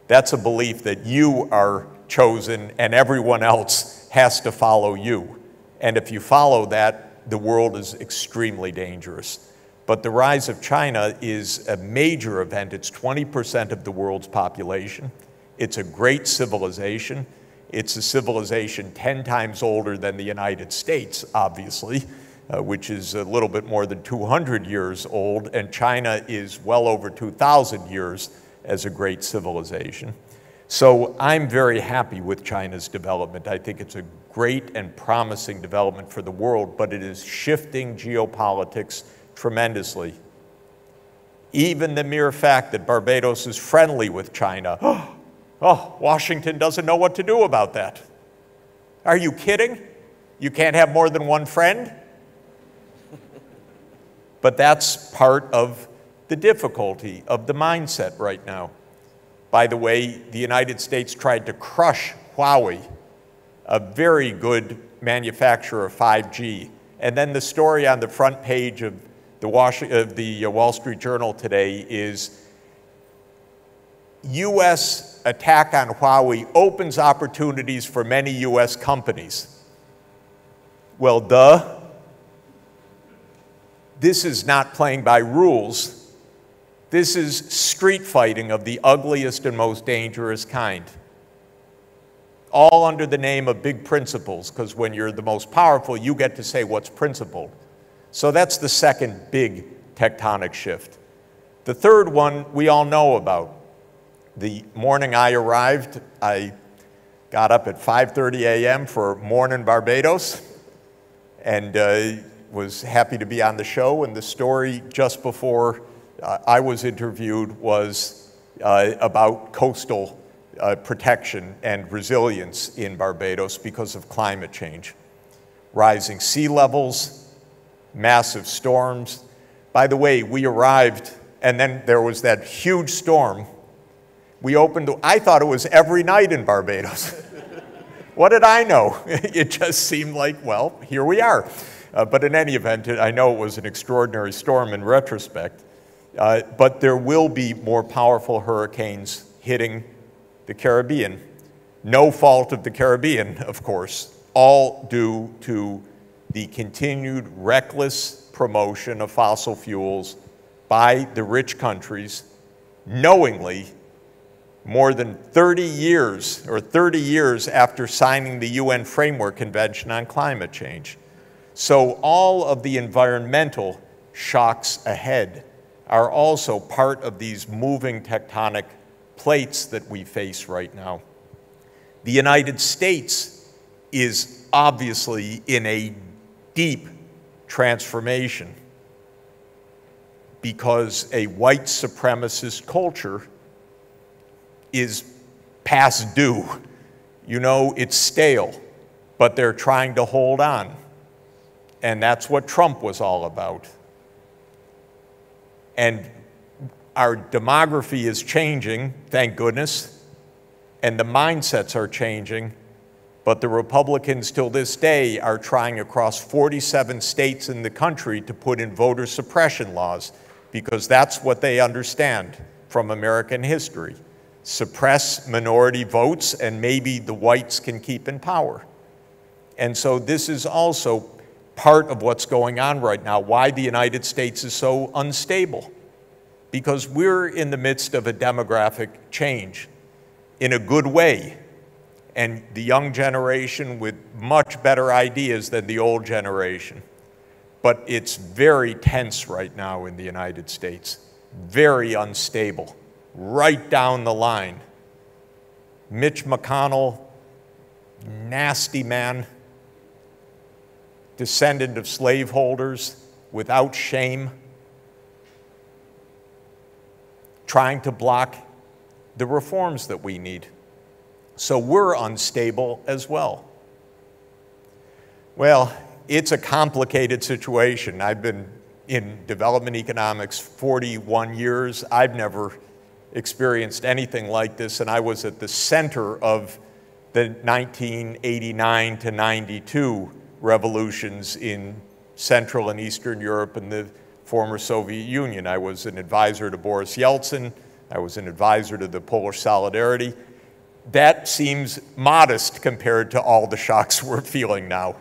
That's a belief that you are chosen and everyone else has to follow you. And if you follow that, the world is extremely dangerous. But the rise of China is a major event. It's 20% of the world's population. It's a great civilization. It's a civilization 10 times older than the United States, obviously, uh, which is a little bit more than 200 years old, and China is well over 2,000 years as a great civilization. So I'm very happy with China's development. I think it's a great and promising development for the world, but it is shifting geopolitics tremendously. Even the mere fact that Barbados is friendly with China Oh, oh, Washington doesn't know what to do about that. Are you kidding? You can't have more than one friend? but that's part of the difficulty of the mindset right now. By the way, the United States tried to crush Huawei, a very good manufacturer of 5G, And then the story on the front page of the, of the uh, Wall Street Journal today is U.S. attack on Huawei opens opportunities for many U.S. companies. Well, duh. This is not playing by rules. This is street fighting of the ugliest and most dangerous kind. All under the name of big principles, because when you're the most powerful, you get to say what's principled. So that's the second big tectonic shift. The third one we all know about. The morning I arrived, I got up at 5:30 a.m. for Morning Barbados, and uh, was happy to be on the show. And the story just before uh, I was interviewed was uh, about coastal uh, protection and resilience in Barbados because of climate change, rising sea levels, massive storms. By the way, we arrived, and then there was that huge storm. We opened, I thought it was every night in Barbados. what did I know? it just seemed like, well, here we are. Uh, but in any event, I know it was an extraordinary storm in retrospect. Uh, but there will be more powerful hurricanes hitting the Caribbean. No fault of the Caribbean, of course, all due to the continued reckless promotion of fossil fuels by the rich countries, knowingly more than 30 years or 30 years after signing the UN Framework Convention on Climate Change. So, all of the environmental shocks ahead are also part of these moving tectonic plates that we face right now. The United States is obviously in a deep transformation because a white supremacist culture is past due. You know, it's stale, but they're trying to hold on. And that's what Trump was all about. And our demography is changing, thank goodness, and the mindsets are changing. But the Republicans, till this day, are trying across 47 states in the country to put in voter suppression laws because that's what they understand from American history suppress minority votes, and maybe the whites can keep in power. And so, this is also part of what's going on right now, why the United States is so unstable. Because we're in the midst of a demographic change in a good way. And the young generation with much better ideas than the old generation. But it's very tense right now in the United States, very unstable, right down the line. Mitch McConnell, nasty man descendant of slaveholders without shame, trying to block the reforms that we need. So we're unstable as well. Well, it's a complicated situation. I've been in development economics 41 years. I've never experienced anything like this, and I was at the center of the 1989 to 92 revolutions in Central and Eastern Europe and the former Soviet Union. I was an advisor to Boris Yeltsin. I was an advisor to the Polish Solidarity. That seems modest compared to all the shocks we're feeling now.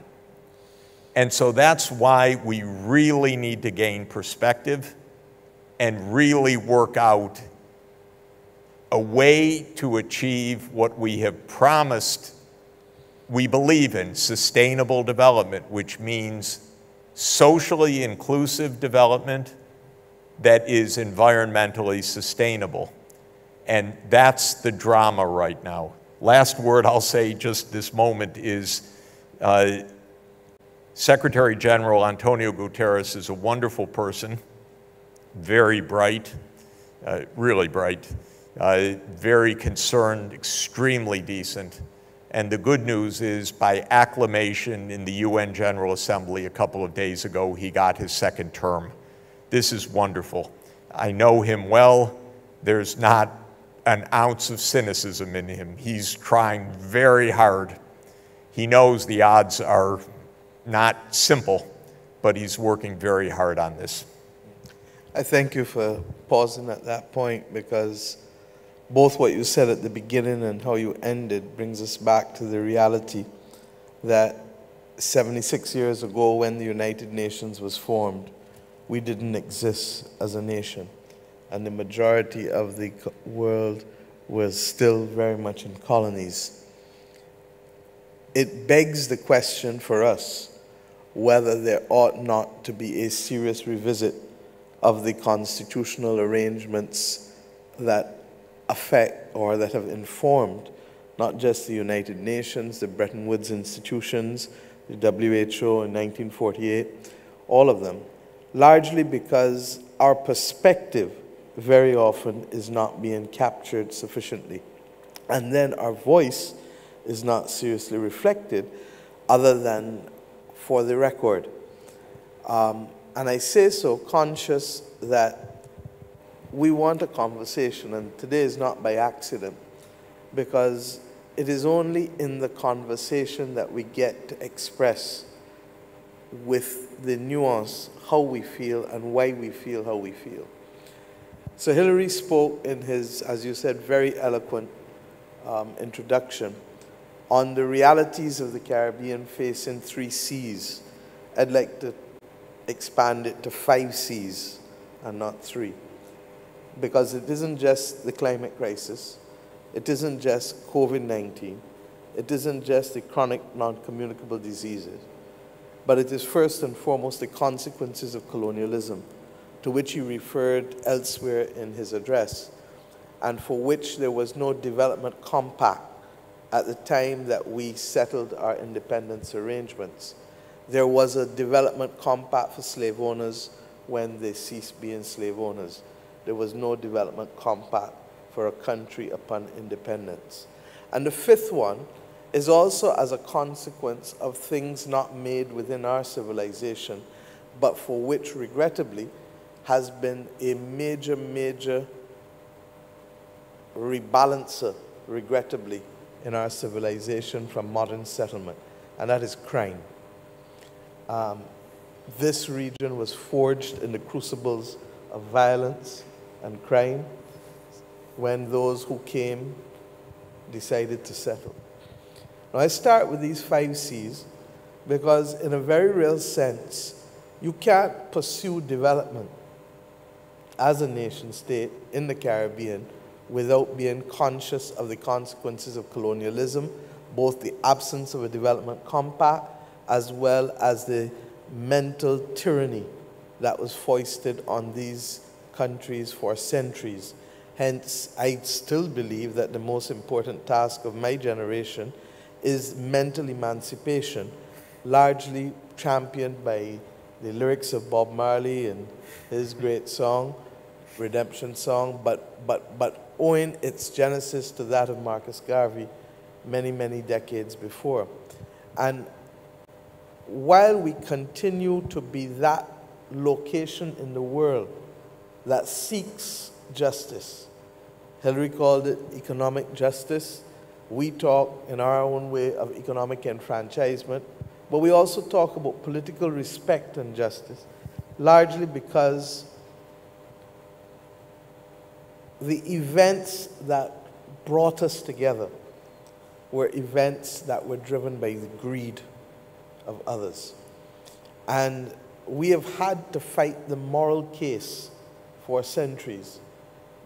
And so that's why we really need to gain perspective and really work out a way to achieve what we have promised we believe in sustainable development, which means socially inclusive development that is environmentally sustainable. And that's the drama right now. Last word I'll say just this moment is uh, Secretary General Antonio Guterres is a wonderful person, very bright, uh, really bright, uh, very concerned, extremely decent. And the good news is, by acclamation in the UN General Assembly a couple of days ago, he got his second term. This is wonderful. I know him well. There's not an ounce of cynicism in him. He's trying very hard. He knows the odds are not simple, but he's working very hard on this. I thank you for pausing at that point because both what you said at the beginning and how you ended brings us back to the reality that 76 years ago, when the United Nations was formed, we didn't exist as a nation, and the majority of the world was still very much in colonies. It begs the question for us whether there ought not to be a serious revisit of the constitutional arrangements that affect or that have informed not just the United Nations, the Bretton Woods institutions, the WHO in 1948, all of them, largely because our perspective very often is not being captured sufficiently. And then our voice is not seriously reflected, other than for the record. Um, and I say so conscious that we want a conversation, and today is not by accident, because it is only in the conversation that we get to express with the nuance how we feel and why we feel how we feel. So Hilary spoke in his, as you said, very eloquent um, introduction on the realities of the Caribbean facing three C's. I'd like to expand it to five C's and not three. Because it isn't just the climate crisis, it isn't just COVID 19, it isn't just the chronic non communicable diseases, but it is first and foremost the consequences of colonialism, to which he referred elsewhere in his address, and for which there was no development compact at the time that we settled our independence arrangements. There was a development compact for slave owners when they ceased being slave owners. There was no development compact for a country upon independence. And the fifth one is also as a consequence of things not made within our civilization, but for which, regrettably, has been a major, major rebalancer, regrettably, in our civilization from modern settlement, and that is crime. Um, this region was forged in the crucibles of violence and crime when those who came decided to settle. Now, I start with these five C's because, in a very real sense, you can't pursue development as a nation state in the Caribbean without being conscious of the consequences of colonialism, both the absence of a development compact as well as the mental tyranny that was foisted on these countries for centuries. Hence, I still believe that the most important task of my generation is mental emancipation, largely championed by the lyrics of Bob Marley and his great song, Redemption Song, but, but, but owing its genesis to that of Marcus Garvey many, many decades before. And while we continue to be that location in the world that seeks justice, Hilary called it economic justice. We talk in our own way of economic enfranchisement, but we also talk about political respect and justice, largely because the events that brought us together were events that were driven by the greed of others. And we have had to fight the moral case for centuries.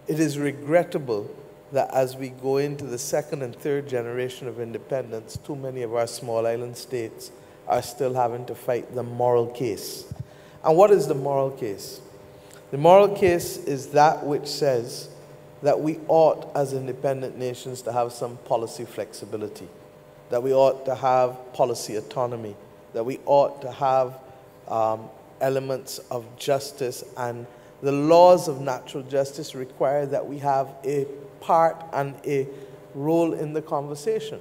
It is regrettable that as we go into the second and third generation of independence, too many of our small island states are still having to fight the moral case. And what is the moral case? The moral case is that which says that we ought, as independent nations, to have some policy flexibility, that we ought to have policy autonomy, that we ought to have um, elements of justice, and the laws of natural justice require that we have a part and a role in the conversation.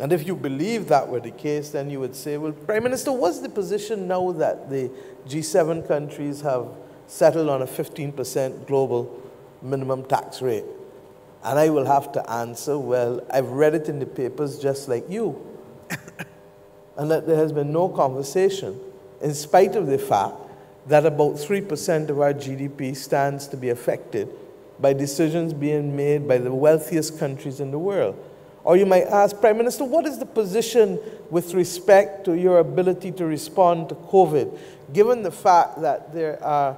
And if you believe that were the case, then you would say, well, Prime Minister, what's the position now that the G7 countries have settled on a 15% global minimum tax rate? And I will have to answer, well, I've read it in the papers just like you. and that there has been no conversation in spite of the fact that about 3% of our GDP stands to be affected by decisions being made by the wealthiest countries in the world. Or you might ask, Prime Minister, what is the position with respect to your ability to respond to COVID, given the fact that there, are,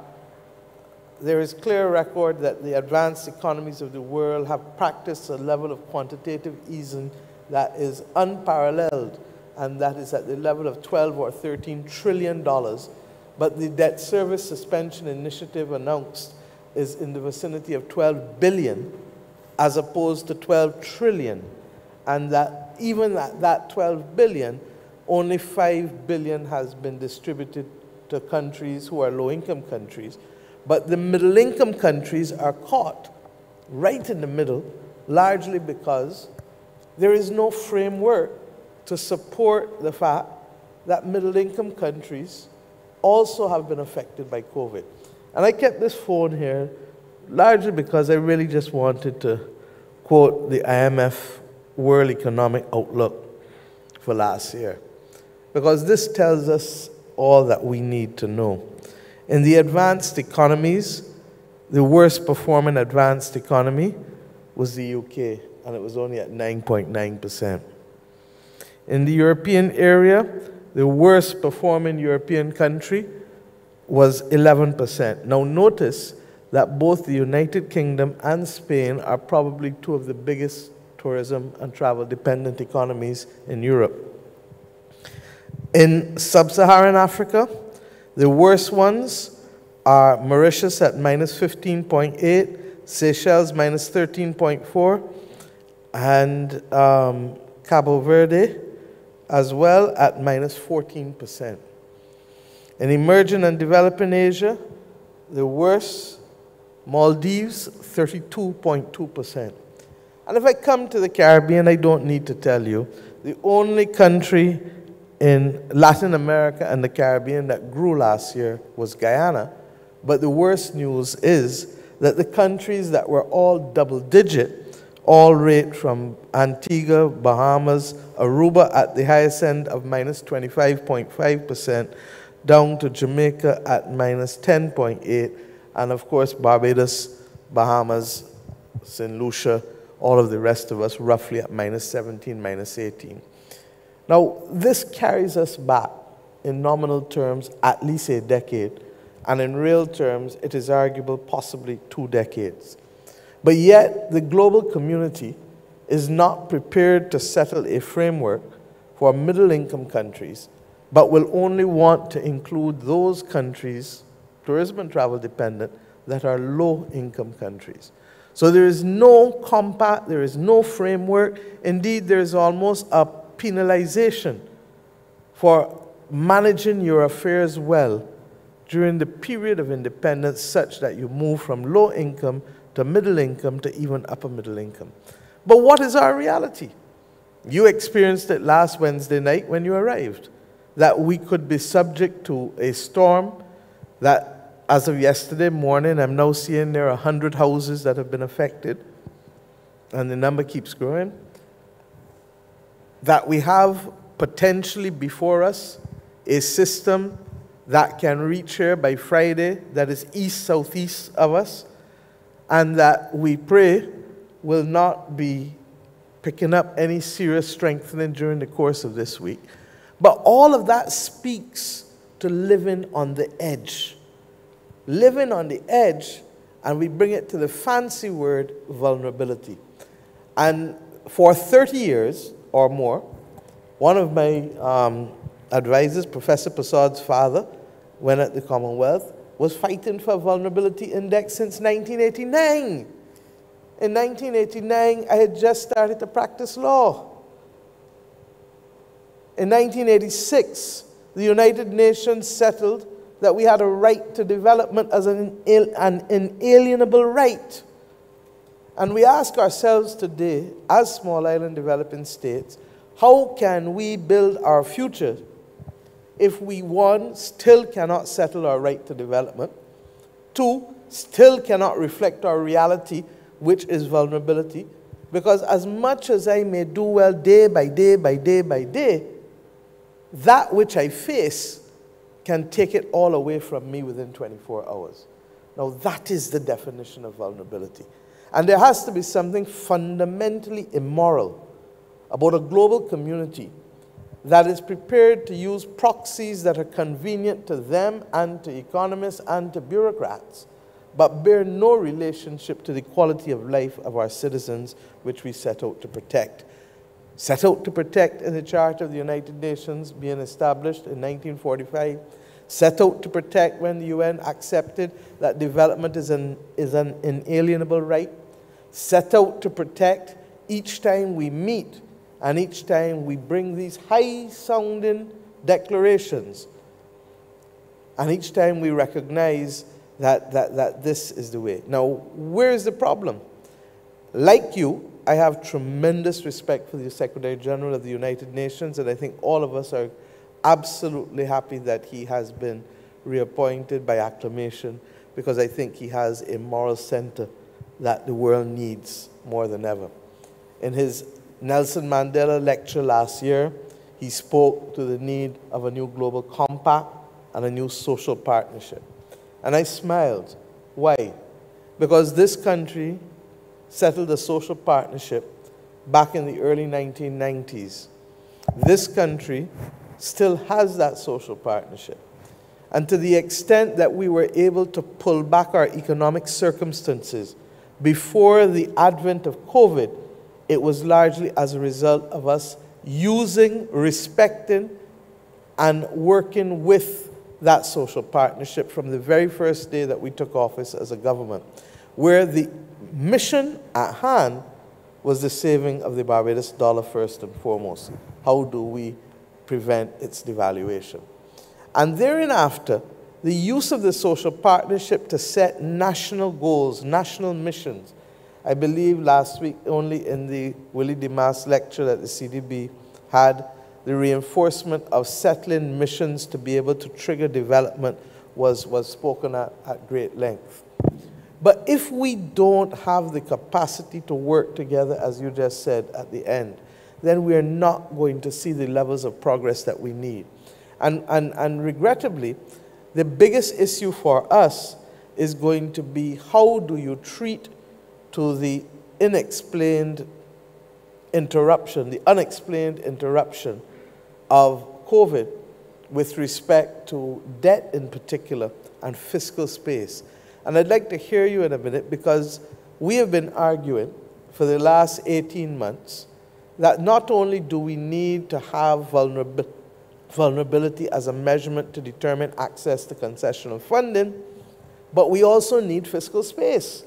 there is clear record that the advanced economies of the world have practiced a level of quantitative easing that is unparalleled and that is at the level of 12 or 13 trillion dollars. But the debt service suspension initiative announced is in the vicinity of 12 billion as opposed to 12 trillion and that even at that 12 billion, only 5 billion has been distributed to countries who are low income countries. But the middle income countries are caught right in the middle, largely because there is no framework to support the fact that middle income countries also have been affected by COVID. And I kept this phone here largely because I really just wanted to quote the IMF World Economic Outlook for last year. Because this tells us all that we need to know. In the advanced economies, the worst performing advanced economy was the UK, and it was only at 9.9%. In the European area, the worst performing European country was 11%. Now, notice that both the United Kingdom and Spain are probably two of the biggest tourism and travel dependent economies in Europe. In sub Saharan Africa, the worst ones are Mauritius at minus 15.8, Seychelles minus 13.4, and um, Cabo Verde as well at minus 14%. In emerging and developing Asia, the worst, Maldives 32.2%. And if I come to the Caribbean, I don't need to tell you, the only country in Latin America and the Caribbean that grew last year was Guyana. But the worst news is that the countries that were all double digit all rate from Antigua, Bahamas, Aruba at the highest end of minus 25.5%, down to Jamaica at minus 10.8, and of course Barbados, Bahamas, St. Lucia, all of the rest of us roughly at minus 17, minus 18. Now, this carries us back in nominal terms at least a decade, and in real terms, it is arguable possibly two decades. But yet, the global community is not prepared to settle a framework for middle income countries, but will only want to include those countries, tourism and travel dependent, that are low income countries. So there is no compact, there is no framework. Indeed, there is almost a penalization for managing your affairs well during the period of independence, such that you move from low income to middle income to even upper middle income. But what is our reality? You experienced it last Wednesday night when you arrived that we could be subject to a storm that as of yesterday morning, I'm now seeing there are 100 houses that have been affected, and the number keeps growing. That we have potentially before us a system that can reach here by Friday that is east southeast of us, and that we pray will not be picking up any serious strengthening during the course of this week. But all of that speaks to living on the edge living on the edge, and we bring it to the fancy word vulnerability. And for 30 years or more, one of my um, advisors, Professor Persaud's father, when at the Commonwealth, was fighting for a vulnerability index since 1989. In 1989, I had just started to practice law. In 1986, the United Nations settled that we had a right to development as an, an inalienable right. And we ask ourselves today, as small island developing states, how can we build our future if we, one, still cannot settle our right to development, two, still cannot reflect our reality, which is vulnerability? Because as much as I may do well day by day by day by day, that which I face can take it all away from me within 24 hours. Now, that is the definition of vulnerability. And there has to be something fundamentally immoral about a global community that is prepared to use proxies that are convenient to them and to economists and to bureaucrats, but bear no relationship to the quality of life of our citizens, which we set out to protect. Set out to protect in the Charter of the United Nations being established in 1945, set out to protect when the UN accepted that development is an, is an inalienable right, set out to protect each time we meet and each time we bring these high sounding declarations, and each time we recognize that, that, that this is the way. Now, where is the problem? Like you, I have tremendous respect for the Secretary General of the United Nations, and I think all of us are absolutely happy that he has been reappointed by acclamation because I think he has a moral center that the world needs more than ever. In his Nelson Mandela lecture last year, he spoke to the need of a new global compact and a new social partnership. And I smiled. Why? Because this country settled a social partnership back in the early 1990s. This country still has that social partnership. And to the extent that we were able to pull back our economic circumstances before the advent of COVID, it was largely as a result of us using, respecting, and working with that social partnership from the very first day that we took office as a government, where the mission at hand was the saving of the Barbados dollar first and foremost. How do we prevent its devaluation? And thereafter, the use of the social partnership to set national goals, national missions, I believe last week, only in the Willie Demas lecture that the CDB had, the reinforcement of settling missions to be able to trigger development was, was spoken at, at great length. But if we don't have the capacity to work together, as you just said at the end, then we are not going to see the levels of progress that we need. And, and, and regrettably, the biggest issue for us is going to be how do you treat to the inexplained interruption, the unexplained interruption of COVID with respect to debt in particular and fiscal space. And I'd like to hear you in a minute because we have been arguing for the last 18 months that not only do we need to have vulnerability as a measurement to determine access to concessional funding, but we also need fiscal space.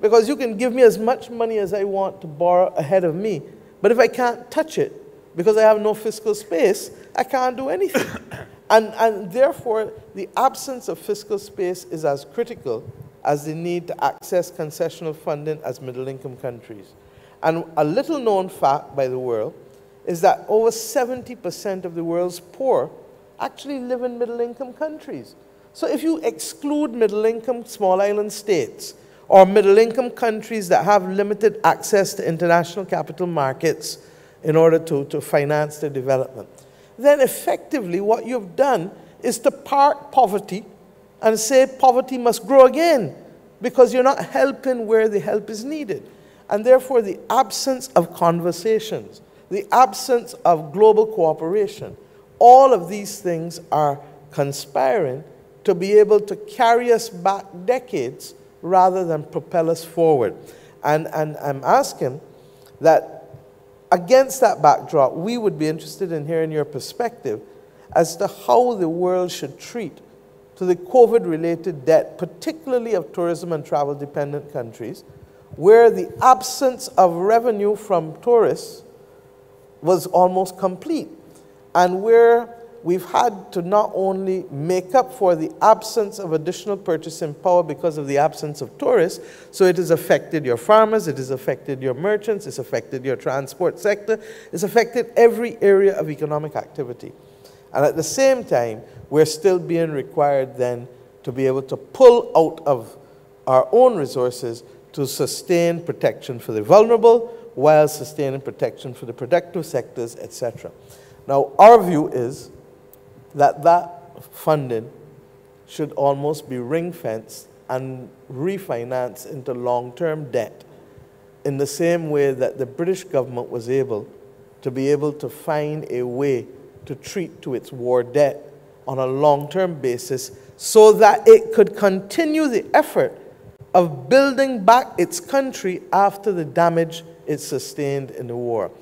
Because you can give me as much money as I want to borrow ahead of me, but if I can't touch it because I have no fiscal space, I can't do anything. and, and therefore, the absence of fiscal space is as critical as the need to access concessional funding as middle income countries. And a little known fact by the world is that over 70% of the world's poor actually live in middle income countries. So if you exclude middle income small island states, or middle income countries that have limited access to international capital markets in order to, to finance their development, then effectively what you've done is to park poverty and say poverty must grow again because you're not helping where the help is needed. And therefore, the absence of conversations, the absence of global cooperation, all of these things are conspiring to be able to carry us back decades rather than propel us forward. And, and I'm asking that against that backdrop, we would be interested in hearing your perspective as to how the world should treat to the COVID related debt, particularly of tourism and travel dependent countries, where the absence of revenue from tourists was almost complete, and where we've had to not only make up for the absence of additional purchasing power because of the absence of tourists, so it has affected your farmers, it has affected your merchants, it's affected your transport sector, it's affected every area of economic activity. And at the same time, we're still being required then to be able to pull out of our own resources to sustain protection for the vulnerable while sustaining protection for the productive sectors, etc. Now, our view is that that funding should almost be ring fenced and refinanced into long term debt in the same way that the British government was able to be able to find a way to treat to its war debt on a long term basis so that it could continue the effort of building back its country after the damage it sustained in the war.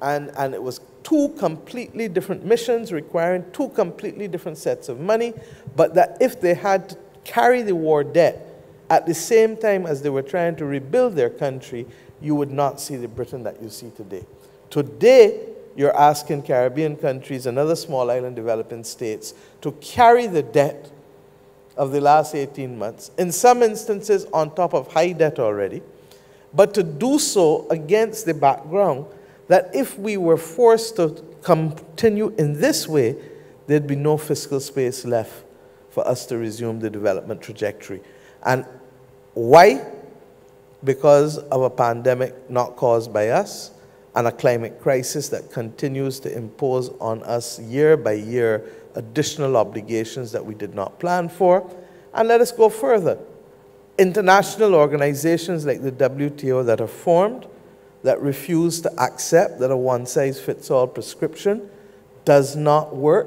And, and it was two completely different missions requiring two completely different sets of money, but that if they had to carry the war debt at the same time as they were trying to rebuild their country, you would not see the Britain that you see today. Today, you're asking Caribbean countries and other small island developing states to carry the debt of the last 18 months, in some instances on top of high debt already, but to do so against the background that if we were forced to continue in this way, there'd be no fiscal space left for us to resume the development trajectory. And why? Because of a pandemic not caused by us and a climate crisis that continues to impose on us year by year additional obligations that we did not plan for. And let us go further. International organizations like the WTO that are formed that refuse to accept that a one size fits all prescription does not work,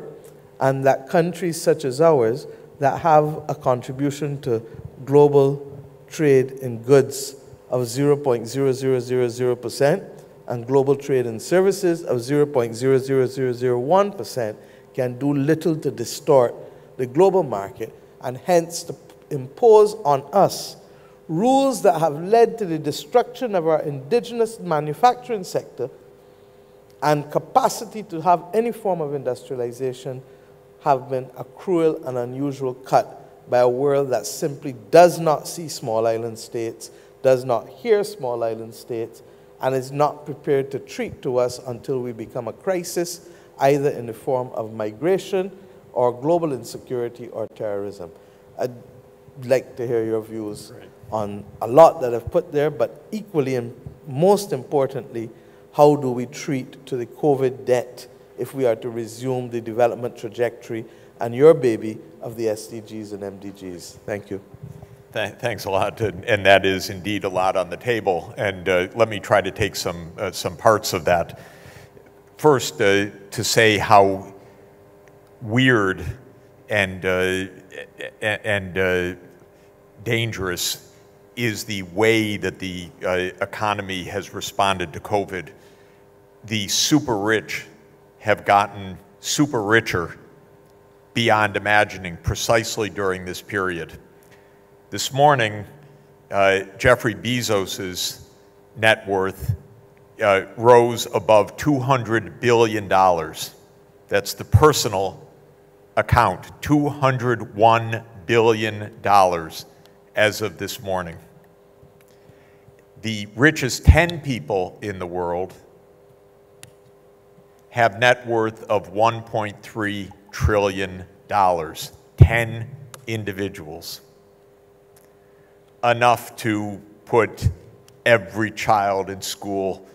and that countries such as ours that have a contribution to global trade in goods of 0.0000% and global trade in services of 0.00001% can do little to distort the global market and hence to impose on us rules that have led to the destruction of our indigenous manufacturing sector and capacity to have any form of industrialization have been a cruel and unusual cut by a world that simply does not see small island states, does not hear small island states, and is not prepared to treat to us until we become a crisis, either in the form of migration or global insecurity or terrorism. Like to hear your views right. on a lot that I've put there, but equally and most importantly, how do we treat to the COVID debt if we are to resume the development trajectory and your baby of the SDGs and MDGs? Thank you. Thanks a lot, and that is indeed a lot on the table. And uh, let me try to take some uh, some parts of that. First, uh, to say how weird and uh, and uh, dangerous is the way that the uh, economy has responded to COVID. The super rich have gotten super richer beyond imagining precisely during this period. This morning, uh, Jeffrey Bezos's net worth uh, rose above $200 billion. That's the personal account, $201 billion as of this morning. The richest 10 people in the world have net worth of $1.3 trillion. 10 individuals enough to put every child in school,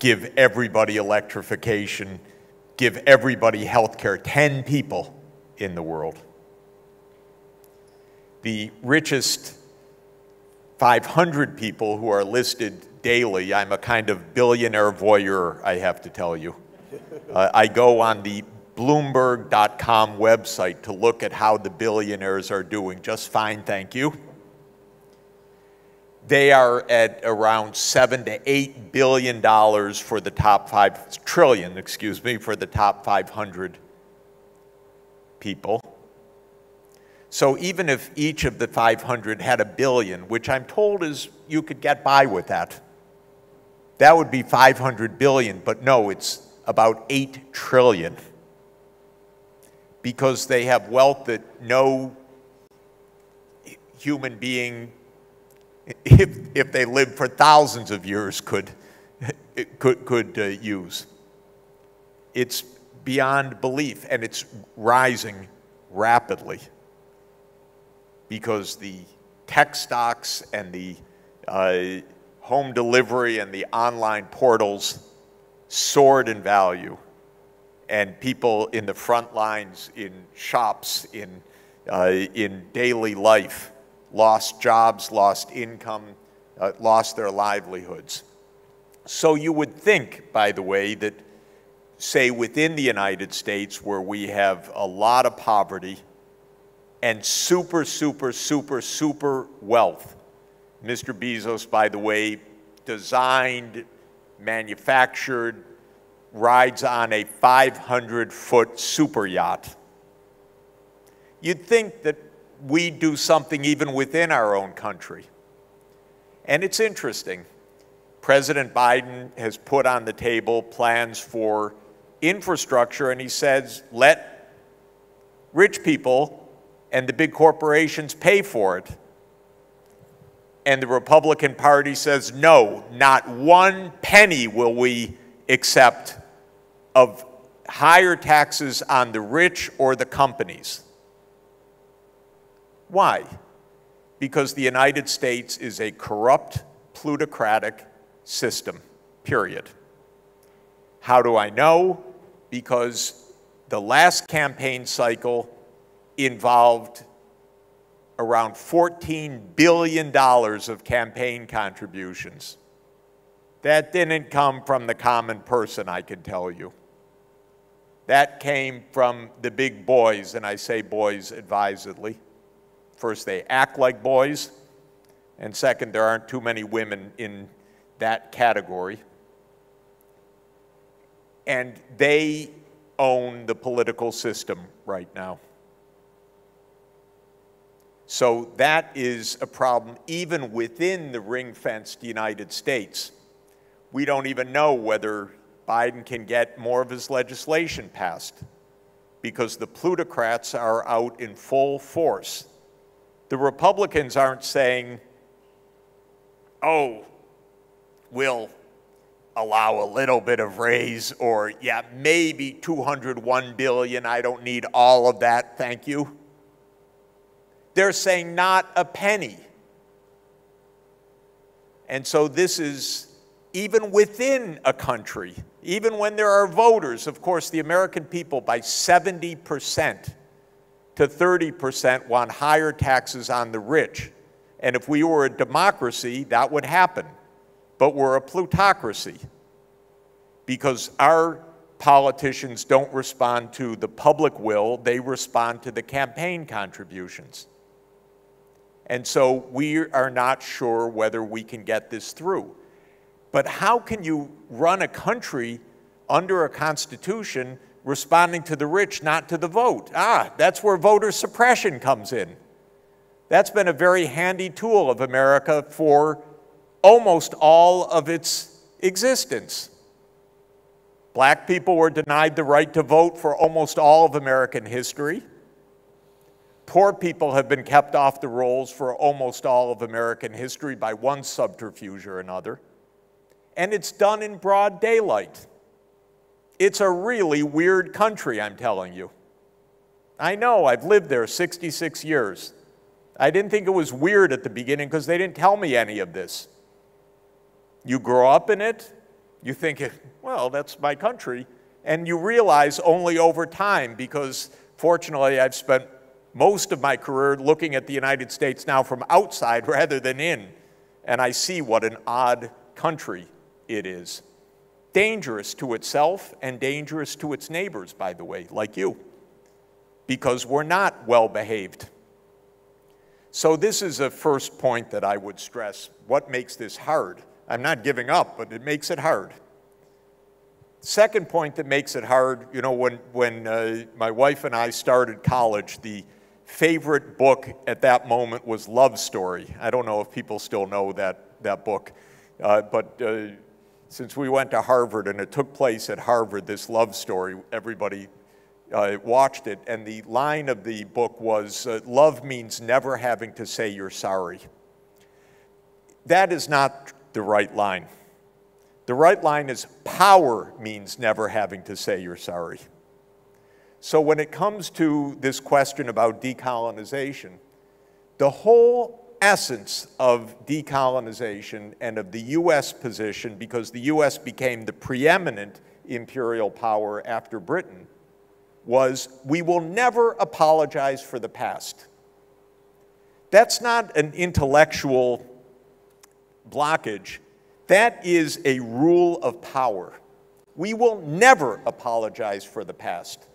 give everybody electrification, give everybody health care, 10 people in the world. The richest 500 people who are listed daily, I'm a kind of billionaire voyeur, I have to tell you. Uh, I go on the Bloomberg.com website to look at how the billionaires are doing. Just fine, thank you they are at around seven to eight billion dollars for the top five trillion, excuse me, for the top 500 people. So even if each of the 500 had a billion, which I'm told is you could get by with that, that would be 500 billion, but no, it's about 8 trillion. Because they have wealth that no human being if, if they lived for thousands of years, could, could, could uh, use. It's beyond belief, and it's rising rapidly because the tech stocks and the uh, home delivery and the online portals soared in value and people in the front lines, in shops, in, uh, in daily life, lost jobs, lost income, uh, lost their livelihoods. So you would think, by the way, that say within the United States where we have a lot of poverty and super, super, super, super wealth. Mr. Bezos, by the way, designed, manufactured, rides on a 500 foot super yacht. You'd think that we do something even within our own country. And it's interesting. President Biden has put on the table plans for infrastructure, and he says, let rich people and the big corporations pay for it. And the Republican Party says, no, not one penny will we accept of higher taxes on the rich or the companies. Why? Because the United States is a corrupt, plutocratic system, period. How do I know? Because the last campaign cycle involved around $14 billion of campaign contributions. That didn't come from the common person, I can tell you. That came from the big boys, and I say boys advisedly. First, they act like boys, and second, there aren't too many women in that category. And they own the political system right now. So that is a problem even within the ring fenced United States. We don't even know whether Biden can get more of his legislation passed because the plutocrats are out in full force. The Republicans aren't saying, oh, we'll allow a little bit of raise or yeah maybe 201 billion i don't need all of that thank you. They're saying not a penny. And so this is even within a country even when there are voters, of course, the American people by 70% to 30% want higher taxes on the rich. And if we were a democracy, that would happen. But we're a plutocracy because our politicians don't respond to the public will, they respond to the campaign contributions. And so we are not sure whether we can get this through. But how can you run a country under a constitution responding to the rich, not to the vote? Ah, that's where voter suppression comes in. That's been a very handy tool of America for almost all of its existence. Black people were denied the right to vote for almost all of American history. Poor people have been kept off the rolls for almost all of American history by one subterfuge or another and it's done in broad daylight. It's a really weird country, I'm telling you. I know, I've lived there 66 years. I didn't think it was weird at the beginning because they didn't tell me any of this. You grow up in it, you think, well, that's my country, and you realize only over time because fortunately I've spent most of my career looking at the United States now from outside rather than in, and I see what an odd country it is. Dangerous to itself and dangerous to its neighbors, by the way, like you, because we're not well behaved. So, this is a first point that I would stress. What makes this hard? I'm not giving up, but it makes it hard. Second point that makes it hard, you know, when, when uh, my wife and I started college, the favorite book at that moment was Love Story. I don't know if people still know that, that book, uh, but uh, since we went to Harvard and it took place at Harvard, this love story, everybody uh, watched it. And the line of the book was uh, Love means never having to say you're sorry. That is not the right line. The right line is power means never having to say you're sorry. So when it comes to this question about decolonization, the whole essence of decolonization and of the U.S. position because the U.S. became the preeminent imperial power after Britain was we will never apologize for the past. That's not an intellectual blockage. That is a rule of power. We will never apologize for the past.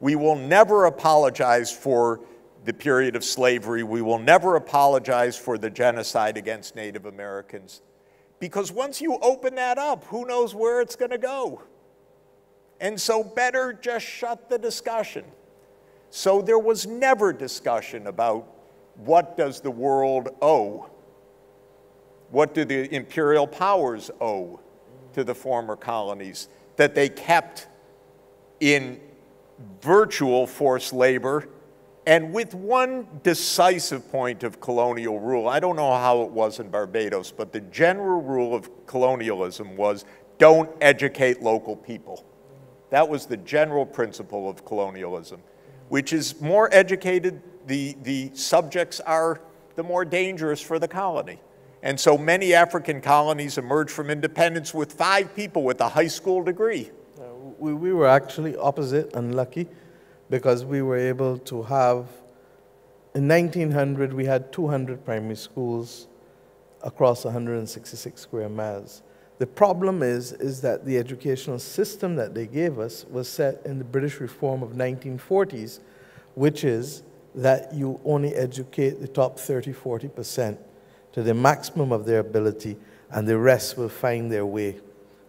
We will never apologize for the period of slavery. We will never apologize for the genocide against Native Americans. Because once you open that up, who knows where it's going to go? And so, better just shut the discussion. So, there was never discussion about what does the world owe? What do the imperial powers owe to the former colonies that they kept in virtual forced labor and with one decisive point of colonial rule, I don't know how it was in Barbados, but the general rule of colonialism was don't educate local people. That was the general principle of colonialism, which is more educated the, the subjects are, the more dangerous for the colony. And so many African colonies emerged from independence with five people with a high school degree. Uh, we, we were actually opposite and lucky because we were able to have, in 1900, we had 200 primary schools across 166 square miles. The problem is, is that the educational system that they gave us was set in the British reform of 1940s, which is that you only educate the top 30, 40% to the maximum of their ability, and the rest will find their way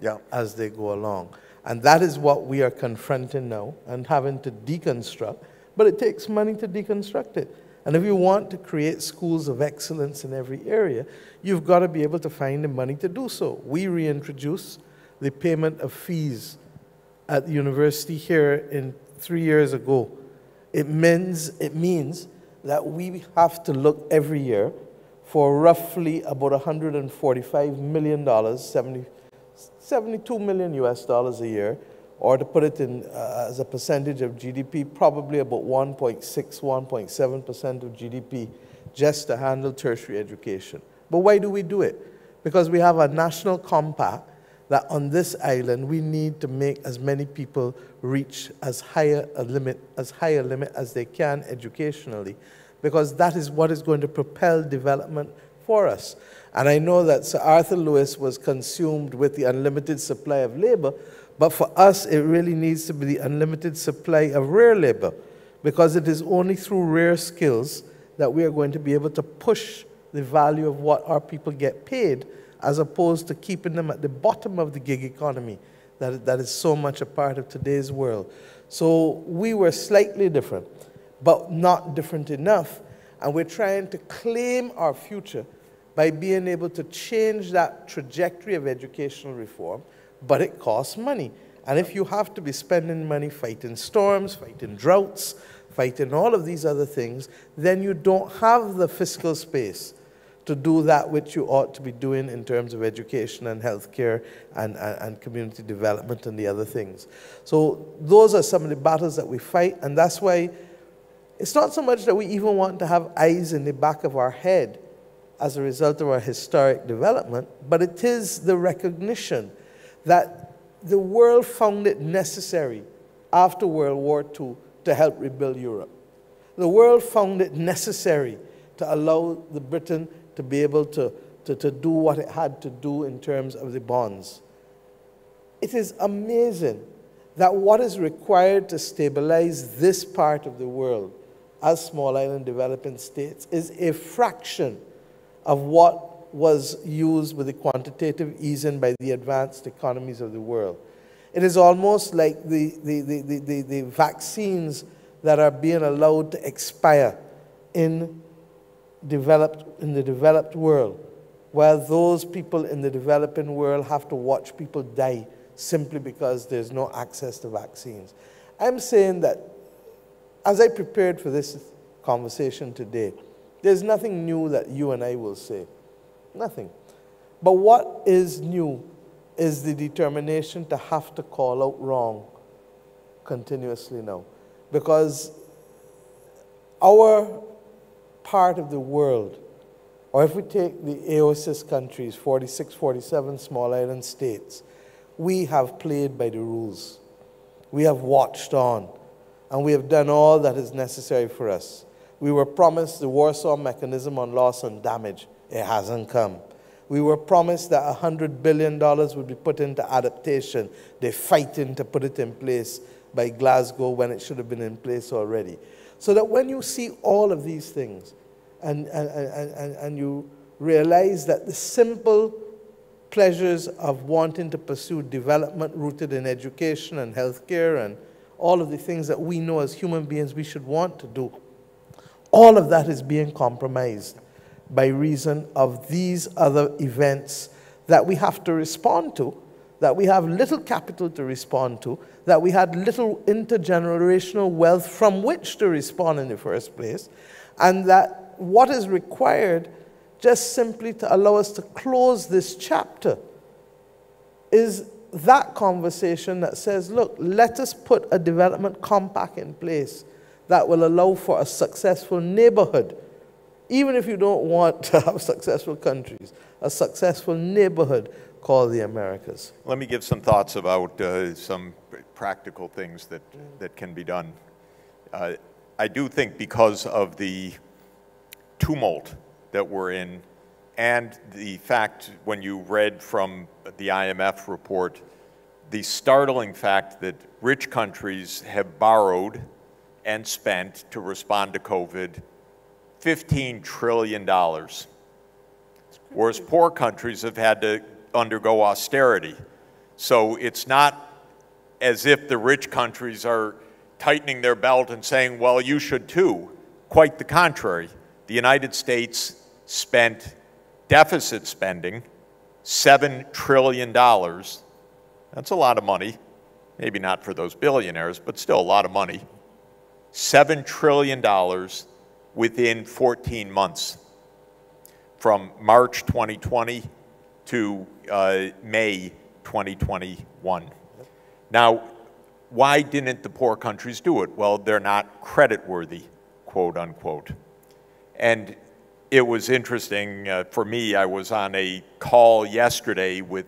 yeah. as they go along. And that is what we are confronting now and having to deconstruct. But it takes money to deconstruct it. And if you want to create schools of excellence in every area, you've got to be able to find the money to do so. We reintroduced the payment of fees at the university here in three years ago. It means, it means that we have to look every year for roughly about $145 million, 70, 72 million US dollars a year, or to put it in uh, as a percentage of GDP, probably about 1.6, 1.7% of GDP just to handle tertiary education. But why do we do it? Because we have a national compact that on this island we need to make as many people reach as higher a limit as higher limit as they can educationally because that is what is going to propel development for us. And I know that Sir Arthur Lewis was consumed with the unlimited supply of labor, but for us, it really needs to be the unlimited supply of rare labor, because it is only through rare skills that we are going to be able to push the value of what our people get paid, as opposed to keeping them at the bottom of the gig economy that, that is so much a part of today's world. So we were slightly different, but not different enough. And we're trying to claim our future by being able to change that trajectory of educational reform, but it costs money. And if you have to be spending money fighting storms, fighting droughts, fighting all of these other things, then you don't have the fiscal space to do that which you ought to be doing in terms of education and healthcare and, and, and, community development and the other things. So those are some of the battles that we fight, and that's why it's not so much that we even want to have eyes in the back of our head as a result of our historic development, but it is the recognition that the world found it necessary after World War II to help rebuild Europe. The world found it necessary to allow the Britain to be able to, to, to do what it had to do in terms of the bonds. It is amazing that what is required to stabilize this part of the world as small island developing states is a fraction of what was used with the quantitative easing by the advanced economies of the world. It is almost like the, the, the, the, the, vaccines that are being allowed to expire in, developed, in the developed world, while those people in the developing world have to watch people die simply because there's no access to vaccines. I'm saying that as I prepared for this conversation today, there's nothing new that you and I will say. Nothing. But what is new is the determination to have to call out wrong continuously now. Because our part of the world, or if we take the AOSIS countries, 46, 47 small island states, we have played by the rules. We have watched on, and we have done all that is necessary for us. We were promised the Warsaw Mechanism on Loss and Damage. It hasn't come. We were promised that $100 billion would be put into adaptation. They're fighting to put it in place by Glasgow when it should have been in place already. So that when you see all of these things and, and, and, and, you realize that the simple pleasures of wanting to pursue development rooted in education and healthcare and all of the things that we know as human beings we should want to do, all of that is being compromised by reason of these other events that we have to respond to, that we have little capital to respond to, that we had little intergenerational wealth from which to respond in the first place, and that what is required just simply to allow us to close this chapter is that conversation that says, look, let us put a development compact in place that will allow for a successful neighborhood. Even if you don't want to have successful countries, a successful neighborhood called the Americas. Let me give some thoughts about uh, some practical things that, that can be done. Uh, I do think because of the tumult that we're in and the fact when you read from the IMF report, the startling fact that rich countries have borrowed and spent to respond to COVID $15 trillion, whereas poor countries have had to undergo austerity. So it's not as if the rich countries are tightening their belt and saying, well, you should too. Quite the contrary. The United States spent deficit spending $7 trillion. That's a lot of money. Maybe not for those billionaires, but still a lot of money. $7 trillion within 14 months from March 2020 to uh, May 2021. Now, why didn't the poor countries do it? Well, they're not creditworthy, quote unquote. And it was interesting uh, for me. I was on a call yesterday with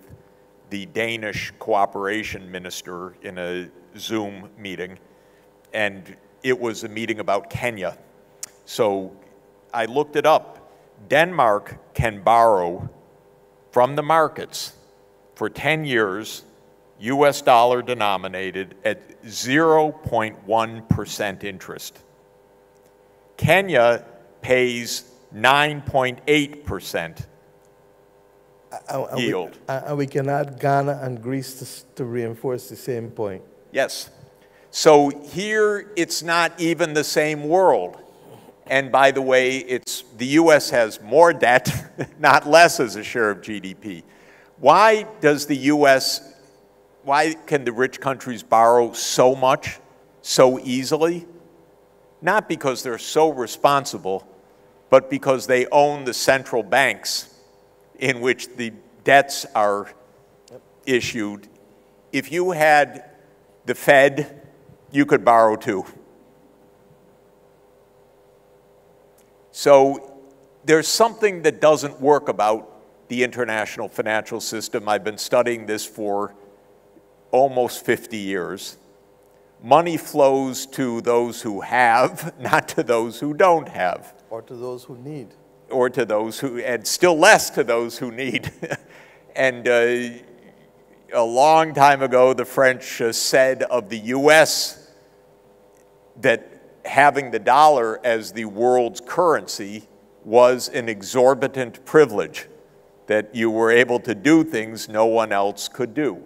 the Danish cooperation minister in a Zoom meeting, and it was a meeting about Kenya. So I looked it up. Denmark can borrow from the markets for 10 years, US dollar denominated, at 0.1% interest. Kenya pays 9.8% yield. And we can add Ghana and Greece to, to reinforce the same point. Yes. So here it's not even the same world. And by the way, it's, the US has more debt, not less as a share of GDP. Why does the US, why can the rich countries borrow so much so easily? Not because they're so responsible, but because they own the central banks in which the debts are issued. If you had the Fed, you could borrow too. So there's something that doesn't work about the international financial system. I've been studying this for almost 50 years. Money flows to those who have, not to those who don't have. Or to those who need. Or to those who, and still less to those who need. and uh, a long time ago, the French uh, said of the US that having the dollar as the world's currency was an exorbitant privilege, that you were able to do things no one else could do.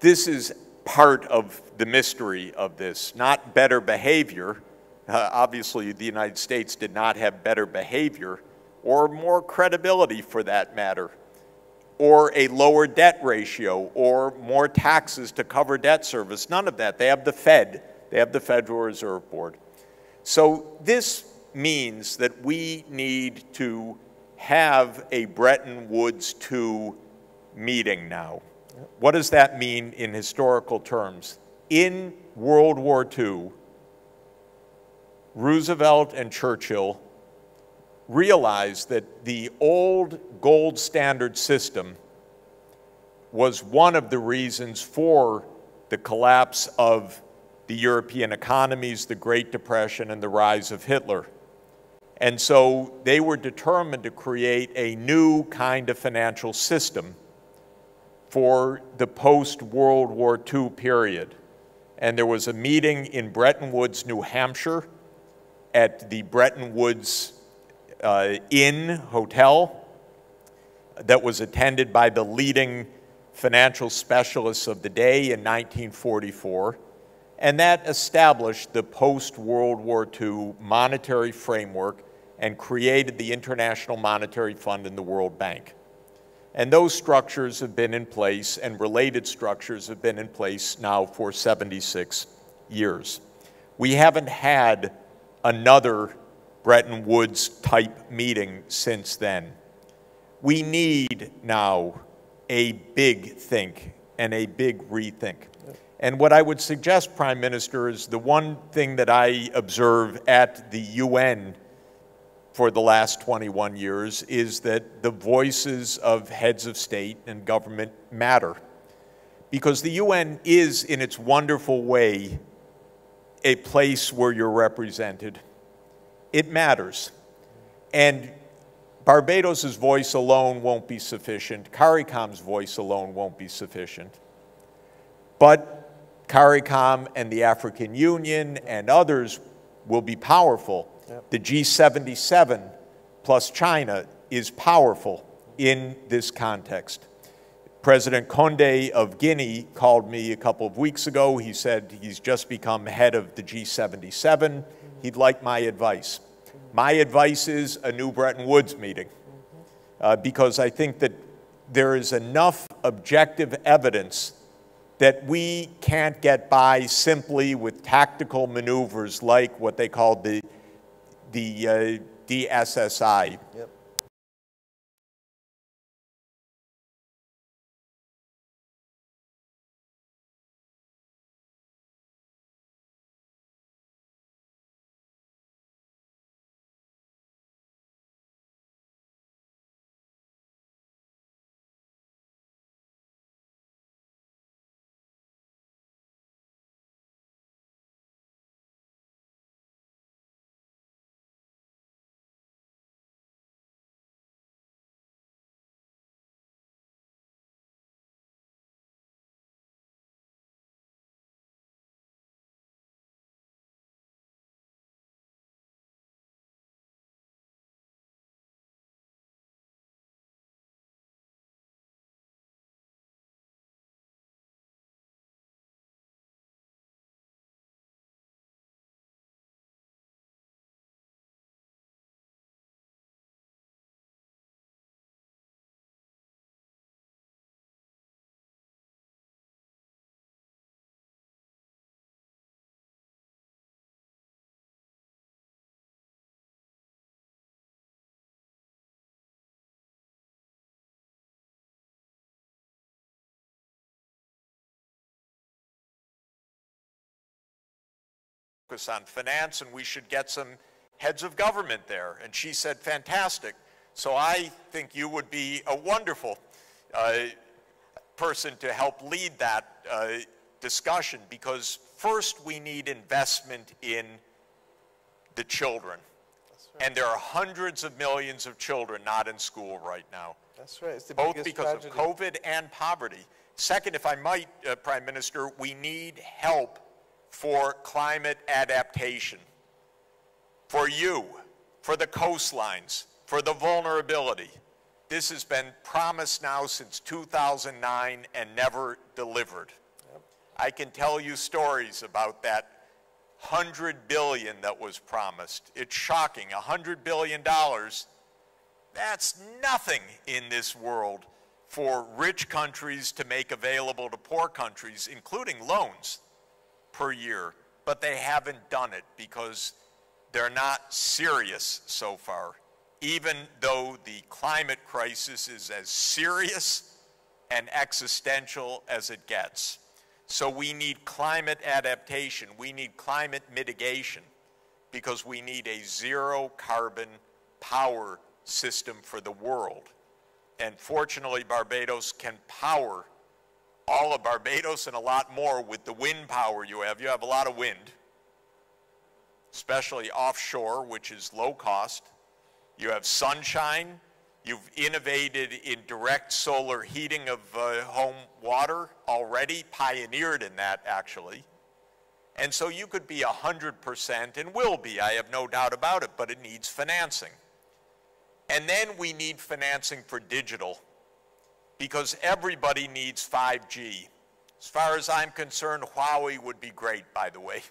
This is part of the mystery of this, not better behavior, uh, obviously, the United States did not have better behavior or more credibility for that matter, or a lower debt ratio, or more taxes to cover debt service. None of that. They have the Fed, they have the Federal Reserve Board. So this means that we need to have a Bretton Woods II meeting now. What does that mean in historical terms? In World War II, Roosevelt and Churchill realized that the old gold standard system was one of the reasons for the collapse of the European economies, the Great Depression, and the rise of Hitler. And so they were determined to create a new kind of financial system for the post World War II period. And there was a meeting in Bretton Woods, New Hampshire, at the Bretton Woods uh, Inn Hotel that was attended by the leading financial specialists of the day in 1944. And that established the post World War II monetary framework and created the International Monetary Fund and the World Bank. And those structures have been in place, and related structures have been in place now for 76 years. We haven't had another Bretton Woods type meeting since then. We need now a big think and a big rethink. And what I would suggest, Prime Minister, is the one thing that I observe at the UN for the last 21 years is that the voices of heads of state and government matter. Because the UN is, in its wonderful way, a place where you're represented. It matters. And Barbados' voice alone won't be sufficient. CARICOM's voice alone won't be sufficient. But CARICOM and the African Union and others will be powerful. Yep. The G77 plus China is powerful in this context. President Condé of Guinea called me a couple of weeks ago. He said he's just become head of the G77. He'd like my advice. My advice is a new Bretton Woods meeting uh, because I think that there is enough objective evidence that we can't get by simply with tactical maneuvers like what they called the, the uh, DSSI. Yep. Focus on finance and we should get some heads of government there. And she said, fantastic. So I think you would be a wonderful uh, person to help lead that uh, discussion because first we need investment in the children. Right. And there are hundreds of millions of children not in school right now. That's right. Both because tragedy. of COVID and poverty. Second, if I might, uh, Prime Minister, we need help for climate adaptation, for you, for the coastlines, for the vulnerability. This has been promised now since 2009 and never delivered. Yep. I can tell you stories about that 100 billion that was promised. It's shocking. 100 billion dollars that's nothing in this world for rich countries to make available to poor countries, including loans per year, but they haven't done it because they're not serious so far, even though the climate crisis is as serious and existential as it gets. So we need climate adaptation, we need climate mitigation, because we need a zero carbon power system for the world. And fortunately, Barbados can power all of Barbados and a lot more with the wind power you have. You have a lot of wind, especially offshore, which is low cost. You have sunshine. You've innovated in direct solar heating of uh, home water already, pioneered in that actually. And so you could be 100% and will be, I have no doubt about it, but it needs financing. And then we need financing for digital because everybody needs 5G. As far as I'm concerned, Huawei would be great, by the way.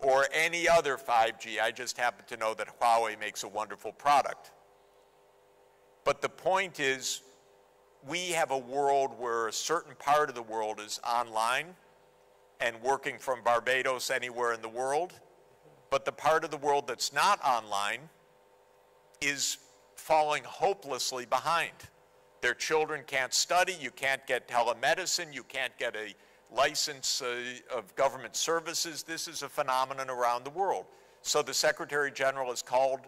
Or any other 5G. I just happen to know that Huawei makes a wonderful product. But the point is, we have a world where a certain part of the world is online and working from Barbados anywhere in the world. But the part of the world that's not online is falling hopelessly behind. Their children can't study, you can't get telemedicine, you can't get a license uh, of government services. This is a phenomenon around the world. So the Secretary General has called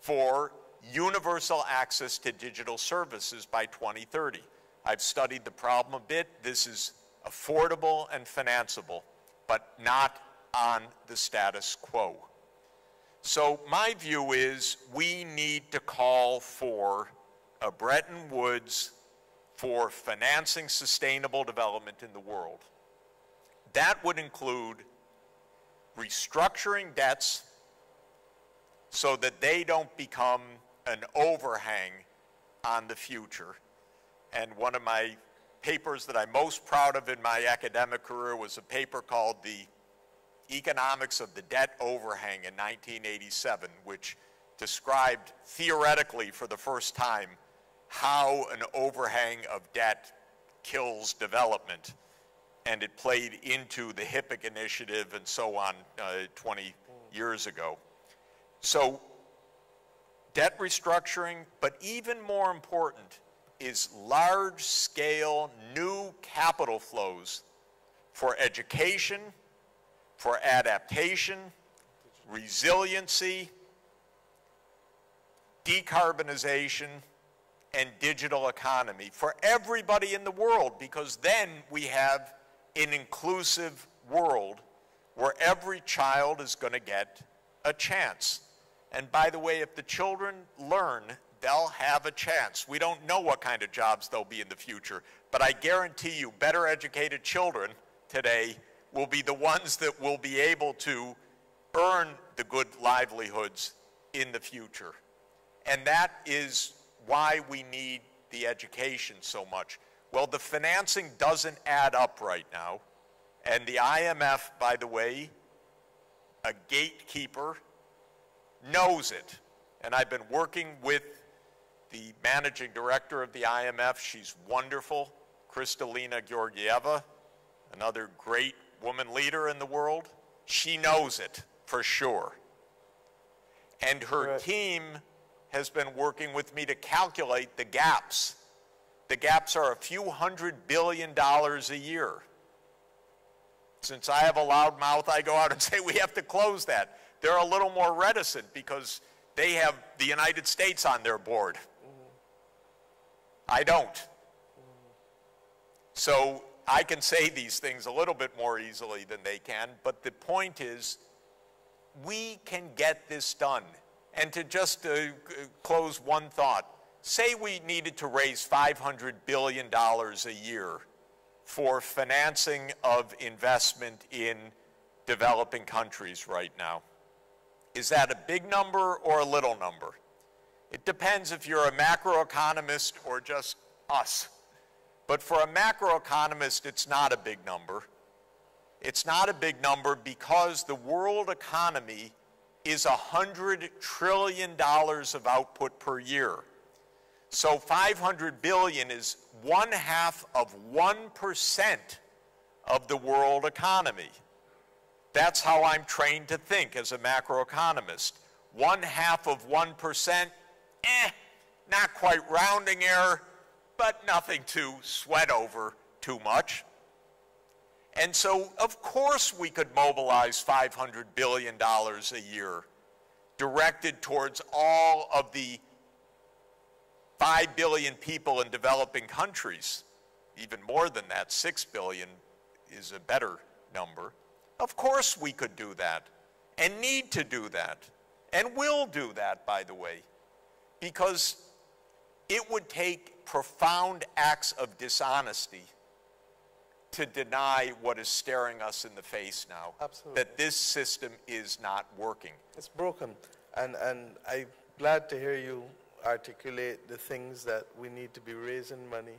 for universal access to digital services by 2030. I've studied the problem a bit. This is affordable and financeable, but not on the status quo. So my view is we need to call for a Bretton Woods for financing sustainable development in the world. That would include restructuring debts so that they don't become an overhang on the future. And one of my papers that I'm most proud of in my academic career was a paper called The Economics of the Debt Overhang in 1987, which described theoretically for the first time how an overhang of debt kills development. And it played into the HIPC initiative and so on uh, 20 years ago. So, debt restructuring, but even more important, is large scale new capital flows for education, for adaptation, resiliency, decarbonization, and digital economy for everybody in the world because then we have an inclusive world where every child is going to get a chance. And by the way, if the children learn they'll have a chance. We don't know what kind of jobs they'll be in the future, but I guarantee you better educated children today will be the ones that will be able to earn the good livelihoods in the future. And that is why we need the education so much. Well, the financing doesn't add up right now. And the IMF, by the way, a gatekeeper, knows it. And I've been working with the managing director of the IMF. She's wonderful. Kristalina Georgieva, another great woman leader in the world. She knows it for sure. And her right. team has been working with me to calculate the gaps. The gaps are a few hundred billion dollars a year. Since I have a loud mouth, I go out and say we have to close that. They're a little more reticent because they have the United States on their board. I don't. So I can say these things a little bit more easily than they can, but the point is we can get this done. And to just uh, close one thought, say we needed to raise $500 billion a year for financing of investment in developing countries right now. Is that a big number or a little number? It depends if you're a macroeconomist or just us. But for a macroeconomist, it's not a big number. It's not a big number because the world economy is $100 trillion of output per year. So 500 billion is one half of 1% of the world economy. That's how I'm trained to think as a macroeconomist. One half of 1% eh, not quite rounding error, but nothing to sweat over too much. And so, of course, we could mobilize $500 billion a year directed towards all of the 5 billion people in developing countries. even more than that, 6 billion is a better number. Of course we could do that and need to do that and will do that, by the way, because it would take profound acts of dishonesty to deny what is staring us in the face now. Absolutely. That this system is not working. It's broken. And, and I'm glad to hear you articulate the things that we need to be raising money.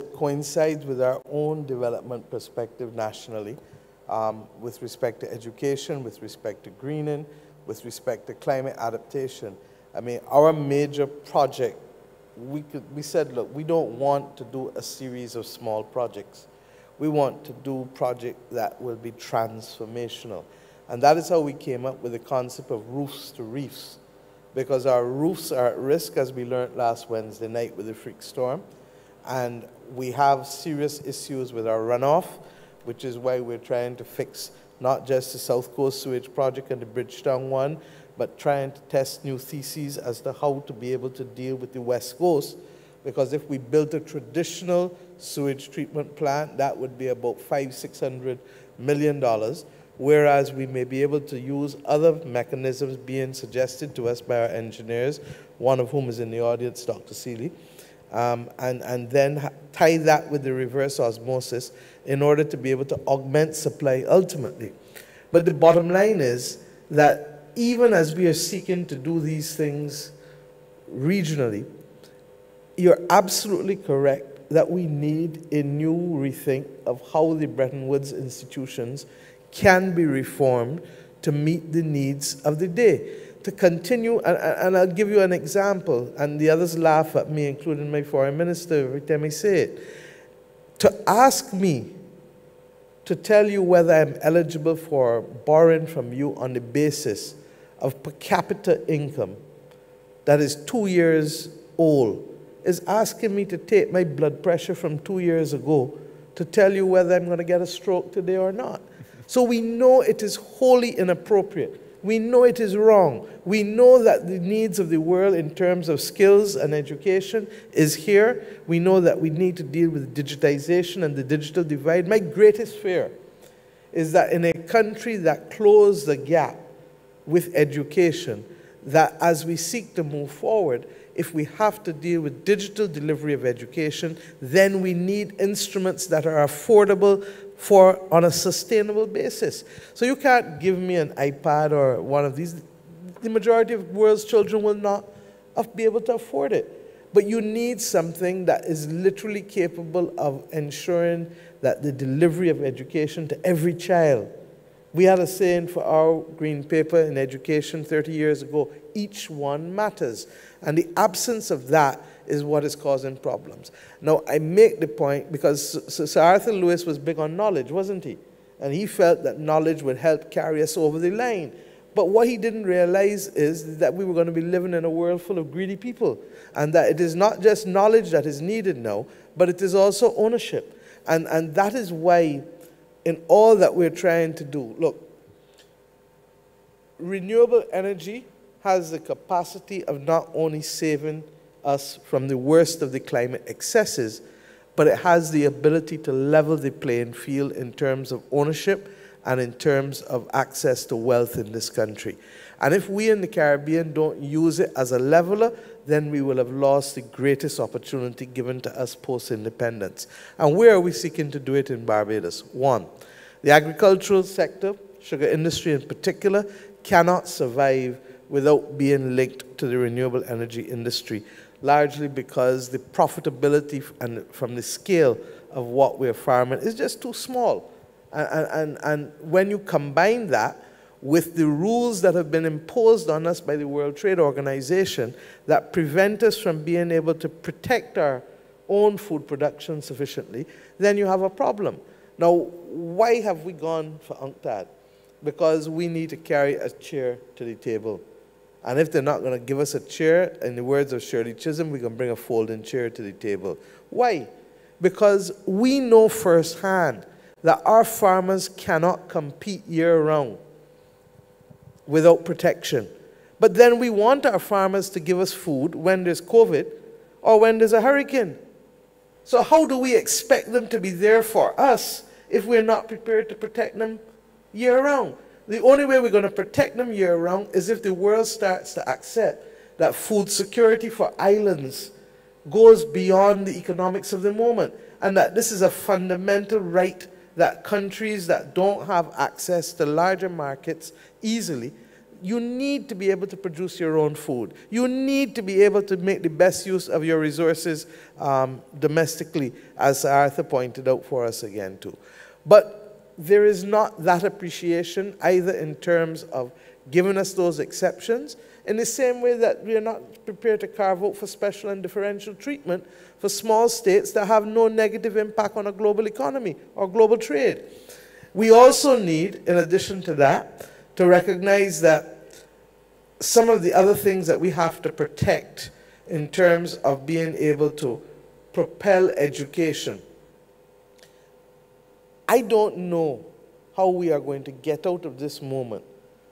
It Coincides with our own development perspective nationally um, with respect to education, with respect to greening, with respect to climate adaptation. I mean, our major project, we, could, we said, look, we don't want to do a series of small projects. We want to do projects that will be transformational. And that is how we came up with the concept of roofs to reefs, because our roofs are at risk, as we learned last Wednesday night with the freak storm. And we have serious issues with our runoff, which is why we're trying to fix not just the South Coast Sewage Project and the Bridgetown one, but trying to test new theses as to how to be able to deal with the West Coast. Because if we built a traditional sewage treatment plant, that would be about five, six hundred million dollars whereas we may be able to use other mechanisms being suggested to us by our engineers, one of whom is in the audience, Dr. Seeley, um, and, and then tie that with the reverse osmosis in order to be able to augment supply ultimately. But the bottom line is that even as we are seeking to do these things regionally, you're absolutely correct that we need a new rethink of how the Bretton Woods institutions can be reformed to meet the needs of the day. To continue, and, and I'll give you an example, and the others laugh at me, including my foreign minister, every time I say it. To ask me to tell you whether I'm eligible for borrowing from you on the basis of per capita income that is two years old is asking me to take my blood pressure from two years ago to tell you whether I'm going to get a stroke today or not. So we know it is wholly inappropriate. We know it is wrong. We know that the needs of the world in terms of skills and education is here. We know that we need to deal with digitization and the digital divide. My greatest fear is that in a country that closed the gap with education, that as we seek to move forward, if we have to deal with digital delivery of education, then we need instruments that are affordable for on a sustainable basis. So you can't give me an iPad or one of these. The majority of the world's children will not be able to afford it. But you need something that is literally capable of ensuring that the delivery of education to every child. We had a saying for our green paper in education 30 years ago each one matters. And the absence of that is what is causing problems. Now, I make the point because Sir Arthur Lewis was big on knowledge, wasn't he? And he felt that knowledge would help carry us over the line. But what he didn't realize is that we were going to be living in a world full of greedy people. And that it is not just knowledge that is needed now, but it is also ownership. And, and that is why, in all that we're trying to do, look, renewable energy has the capacity of not only saving us from the worst of the climate excesses, but it has the ability to level the playing field in terms of ownership and in terms of access to wealth in this country. And if we in the Caribbean don't use it as a leveler, then we will have lost the greatest opportunity given to us post independence. And where are we seeking to do it in Barbados? One, the agricultural sector, sugar industry in particular, cannot survive without being linked to the renewable energy industry largely because the profitability and from the scale of what we're farming is just too small. And, and, and when you combine that with the rules that have been imposed on us by the World Trade Organization that prevent us from being able to protect our own food production sufficiently, then you have a problem. Now, why have we gone for UNCTAD? Because we need to carry a chair to the table. And if they're not going to give us a chair, in the words of Shirley Chisholm, we can bring a folding chair to the table. Why? Because we know firsthand that our farmers cannot compete year round without protection. But then we want our farmers to give us food when there's COVID or when there's a hurricane. So how do we expect them to be there for us if we're not prepared to protect them year round? The only way we're going to protect them year round is if the world starts to accept that food security for islands goes beyond the economics of the moment and that this is a fundamental right that countries that don't have access to larger markets easily you need to be able to produce your own food. You need to be able to make the best use of your resources um, domestically, as Arthur pointed out for us again, too. But there is not that appreciation either in terms of giving us those exceptions, in the same way that we are not prepared to carve out for special and differential treatment for small states that have no negative impact on a global economy or global trade. We also need, in addition to that, to recognize that some of the other things that we have to protect in terms of being able to propel education. I don't know how we are going to get out of this moment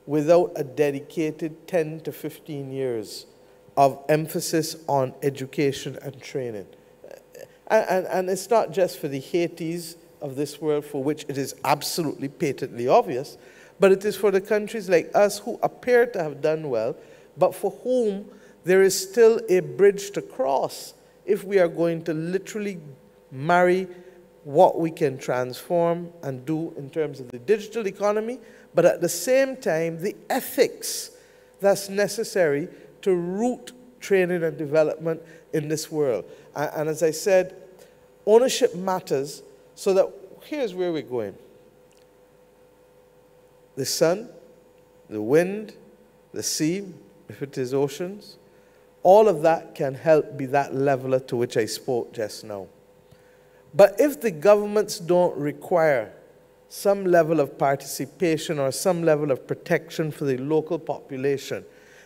without a dedicated 10 to 15 years of emphasis on education and training. And, and, and, it's not just for the Haitis of this world, for which it is absolutely patently obvious, but it is for the countries like us who appear to have done well, but for whom there is still a bridge to cross if we are going to literally marry what we can transform and do in terms of the digital economy, but at the same time, the ethics that's necessary to root training and development in this world. And, and as I said, ownership matters so that here's where we're going the sun, the wind, the sea, if it is oceans, all of that can help be that leveler to which I spoke just now. But if the governments don't require some level of participation or some level of protection for the local population,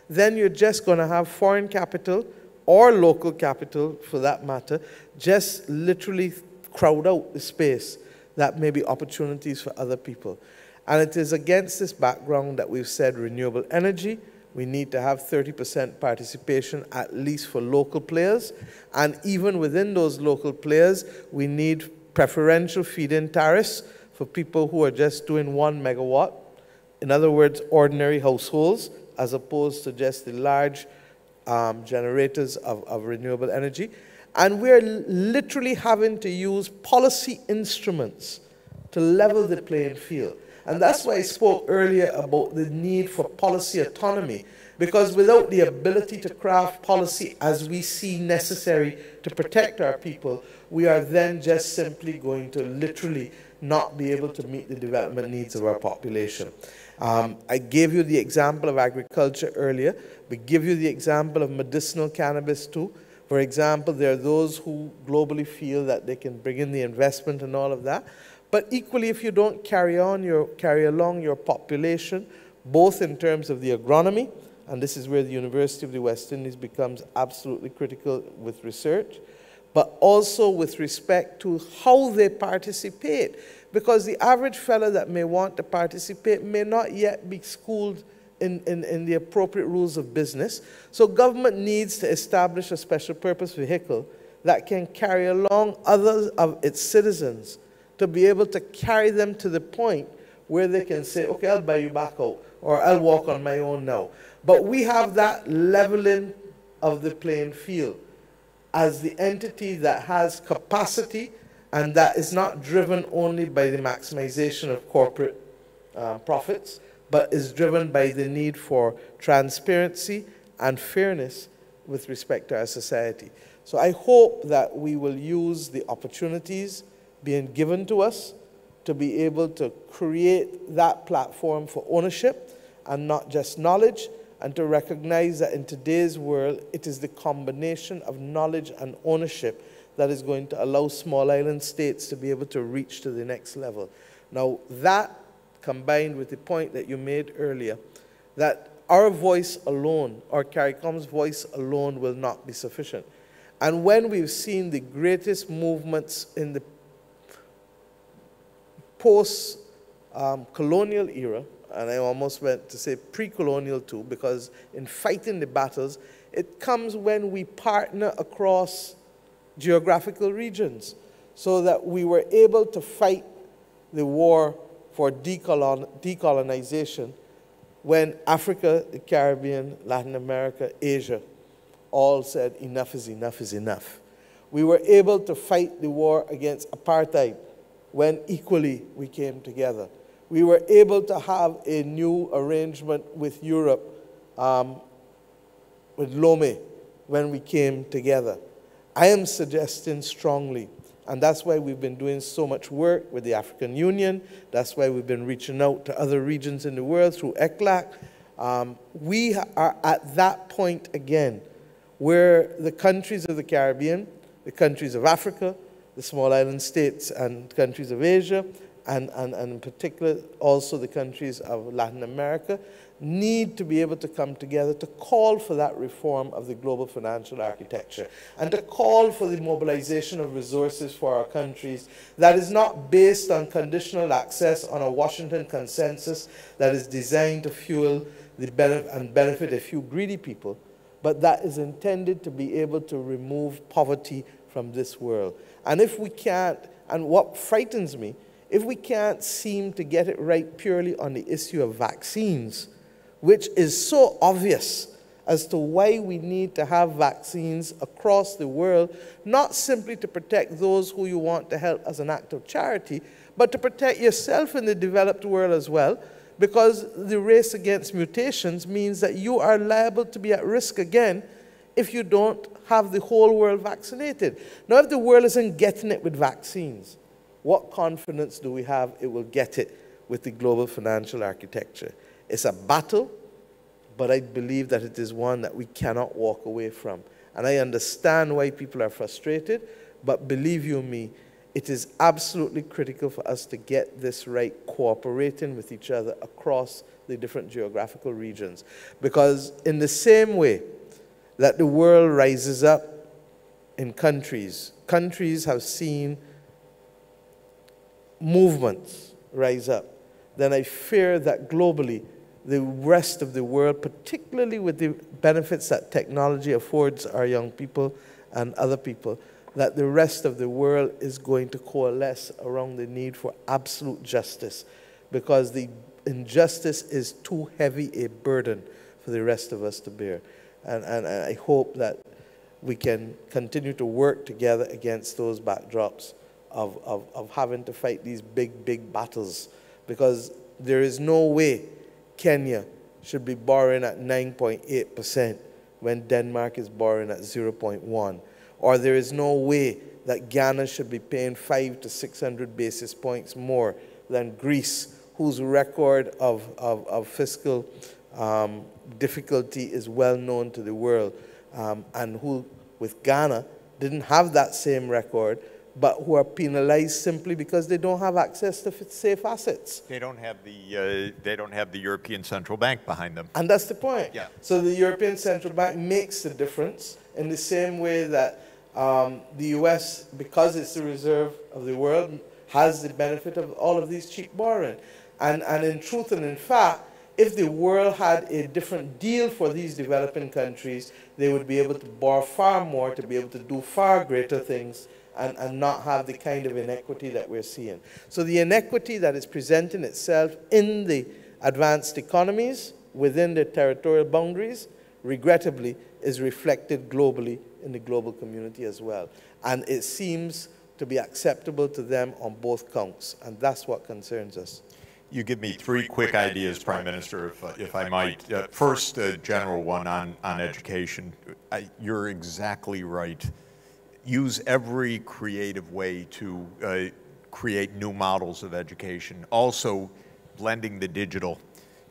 then you're just going to have foreign capital or local capital, for that matter, just literally crowd out the space that may be opportunities for other people. And it is against this background that we've said renewable energy, we need to have 30% participation at least for local players. And even within those local players, we need preferential feed-in tariffs for people who are just doing one megawatt. In other words, ordinary households, as opposed to just the large um, generators of, of renewable energy. And we're literally having to use policy instruments to level the playing field. And that's why I spoke earlier about the need for policy autonomy, because without the ability to craft policy as we see necessary to protect our people, we are then just simply going to literally not be able to meet the development needs of our population. Um, I gave you the example of agriculture earlier. We give you the example of medicinal cannabis too. For example, there are those who globally feel that they can bring in the investment and all of that. But equally, if you don't carry on your carry along your population, both in terms of the agronomy, and this is where the University of the West Indies becomes absolutely critical with research, but also with respect to how they participate. Because the average fellow that may want to participate may not yet be schooled in, in, in the appropriate rules of business. So government needs to establish a special purpose vehicle that can carry along others of its citizens to be able to carry them to the point where they can say, okay, I'll buy you back out, or I'll walk on my own now. But we have that leveling of the playing field as the entity that has capacity and that is not driven only by the maximization of corporate uh, profits, but is driven by the need for transparency and fairness with respect to our society. So I hope that we will use the opportunities being given to us to be able to create that platform for ownership and not just knowledge, and to recognize that in today's world, it is the combination of knowledge and ownership that is going to allow small island states to be able to reach to the next level. Now, that combined with the point that you made earlier, that our voice alone, or CARICOM's voice alone, will not be sufficient. And when we've seen the greatest movements in the post um, colonial era, and I almost went to say pre colonial too, because in fighting the battles, it comes when we partner across geographical regions so that we were able to fight the war for decolon decolonization when Africa, the Caribbean, Latin America, Asia all said enough is enough is enough. We were able to fight the war against apartheid when equally we came together. We were able to have a new arrangement with Europe, um, with Lomé, when we came together. I am suggesting strongly, and that's why we've been doing so much work with the African Union. That's why we've been reaching out to other regions in the world through ECLAC. Um, we are at that point again where the countries of the Caribbean, the countries of Africa, the small island states and countries of Asia, and, and, and in particular also the countries of Latin America, need to be able to come together to call for that reform of the global financial architecture and to call for the mobilization of resources for our countries that is not based on conditional access on a Washington consensus that is designed to fuel the benefit and benefit a few greedy people, but that is intended to be able to remove poverty from this world. And if we can't, and what frightens me, if we can't seem to get it right purely on the issue of vaccines, which is so obvious as to why we need to have vaccines across the world, not simply to protect those who you want to help as an act of charity, but to protect yourself in the developed world as well, because the race against mutations means that you are liable to be at risk again if you don't have the whole world vaccinated. Now, if the world isn't getting it with vaccines, what confidence do we have it will get it with the global financial architecture? It's a battle, but I believe that it is one that we cannot walk away from. And I understand why people are frustrated, but believe you me, it is absolutely critical for us to get this right, cooperating with each other across the different geographical regions. Because, in the same way that the world rises up in countries, countries have seen movements rise up, then I fear that globally, the rest of the world, particularly with the benefits that technology affords our young people and other people, that the rest of the world is going to coalesce around the need for absolute justice. Because the injustice is too heavy a burden for the rest of us to bear. And, and, I hope that we can continue to work together against those backdrops of, of, of having to fight these big, big battles. Because there is no way Kenya should be borrowing at 9.8% when Denmark is borrowing at 0.1 or there is no way that Ghana should be paying five to 600 basis points more than Greece, whose record of, of, of fiscal um, difficulty is well known to the world, um, and who, with Ghana, didn't have that same record, but who are penalized simply because they don't have access to safe assets. They don't have the uh, they don't have the European Central Bank behind them. And that's the point. Yeah. So the European Central Bank makes the difference in the same way that um, the US, because it's the reserve of the world, has the benefit of all of these cheap borrowing. And, and in truth and in fact, if the world had a different deal for these developing countries, they would be able to borrow far more to be able to do far greater things and, and not have the kind of inequity that we're seeing. So the inequity that is presenting itself in the advanced economies within their territorial boundaries, regrettably, is reflected globally in the global community as well. And it seems to be acceptable to them on both counts. And that's what concerns us. You give me three quick ideas, Prime Minister, if, uh, if I might. Uh, first, a general one on, on education. I, you're exactly right. Use every creative way to uh, create new models of education. Also, blending the digital,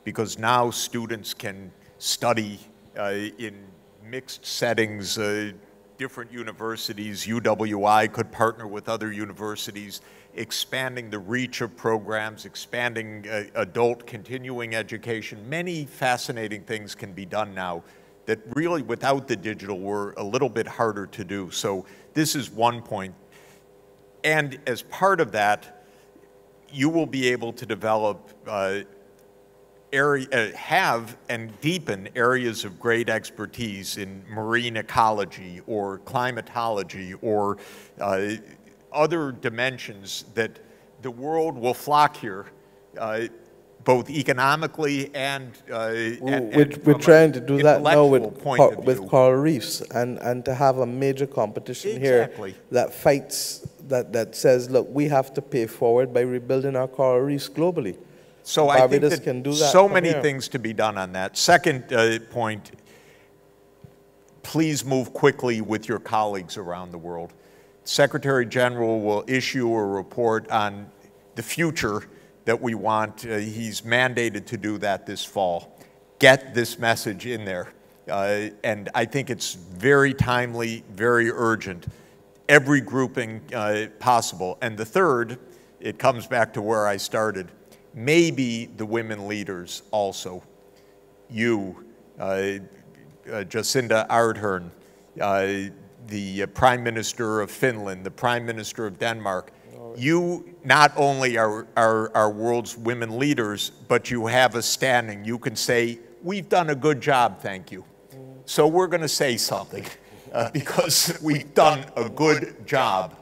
because now students can study uh, in mixed settings, uh, different universities, UWI could partner with other universities, expanding the reach of programs, expanding uh, adult continuing education. Many fascinating things can be done now that really without the digital were a little bit harder to do. So this is one point. And as part of that, you will be able to develop uh, area, uh, have and deepen areas of great expertise in marine ecology or climatology or uh, other dimensions that the world will flock here, uh, both economically and, uh, and, we're, and we're trying to do that now with, with coral reefs and, and to have a major competition Exactly. here that fights, that, that says, look, we have to pay forward by rebuilding our coral reefs globally. So I think that can do that so many here. things to be done on that. Second uh, point, please move quickly with your colleagues around the world. Secretary General will issue a report on the future that we want. Uh, he's mandated to do that this fall. Get this message in there. Uh, and I think it's very timely, very urgent. Every grouping uh, possible. And the third, it comes back to where I started. Maybe the women leaders also you, uh, uh, Jacinda Ardern, uh, the uh, Prime Minister of Finland, the Prime Minister of Denmark, you not only are, are, are world's women leaders, but you have a standing. You can say, we've done a good job, thank you. So we're going to say something uh, because we've done a good job,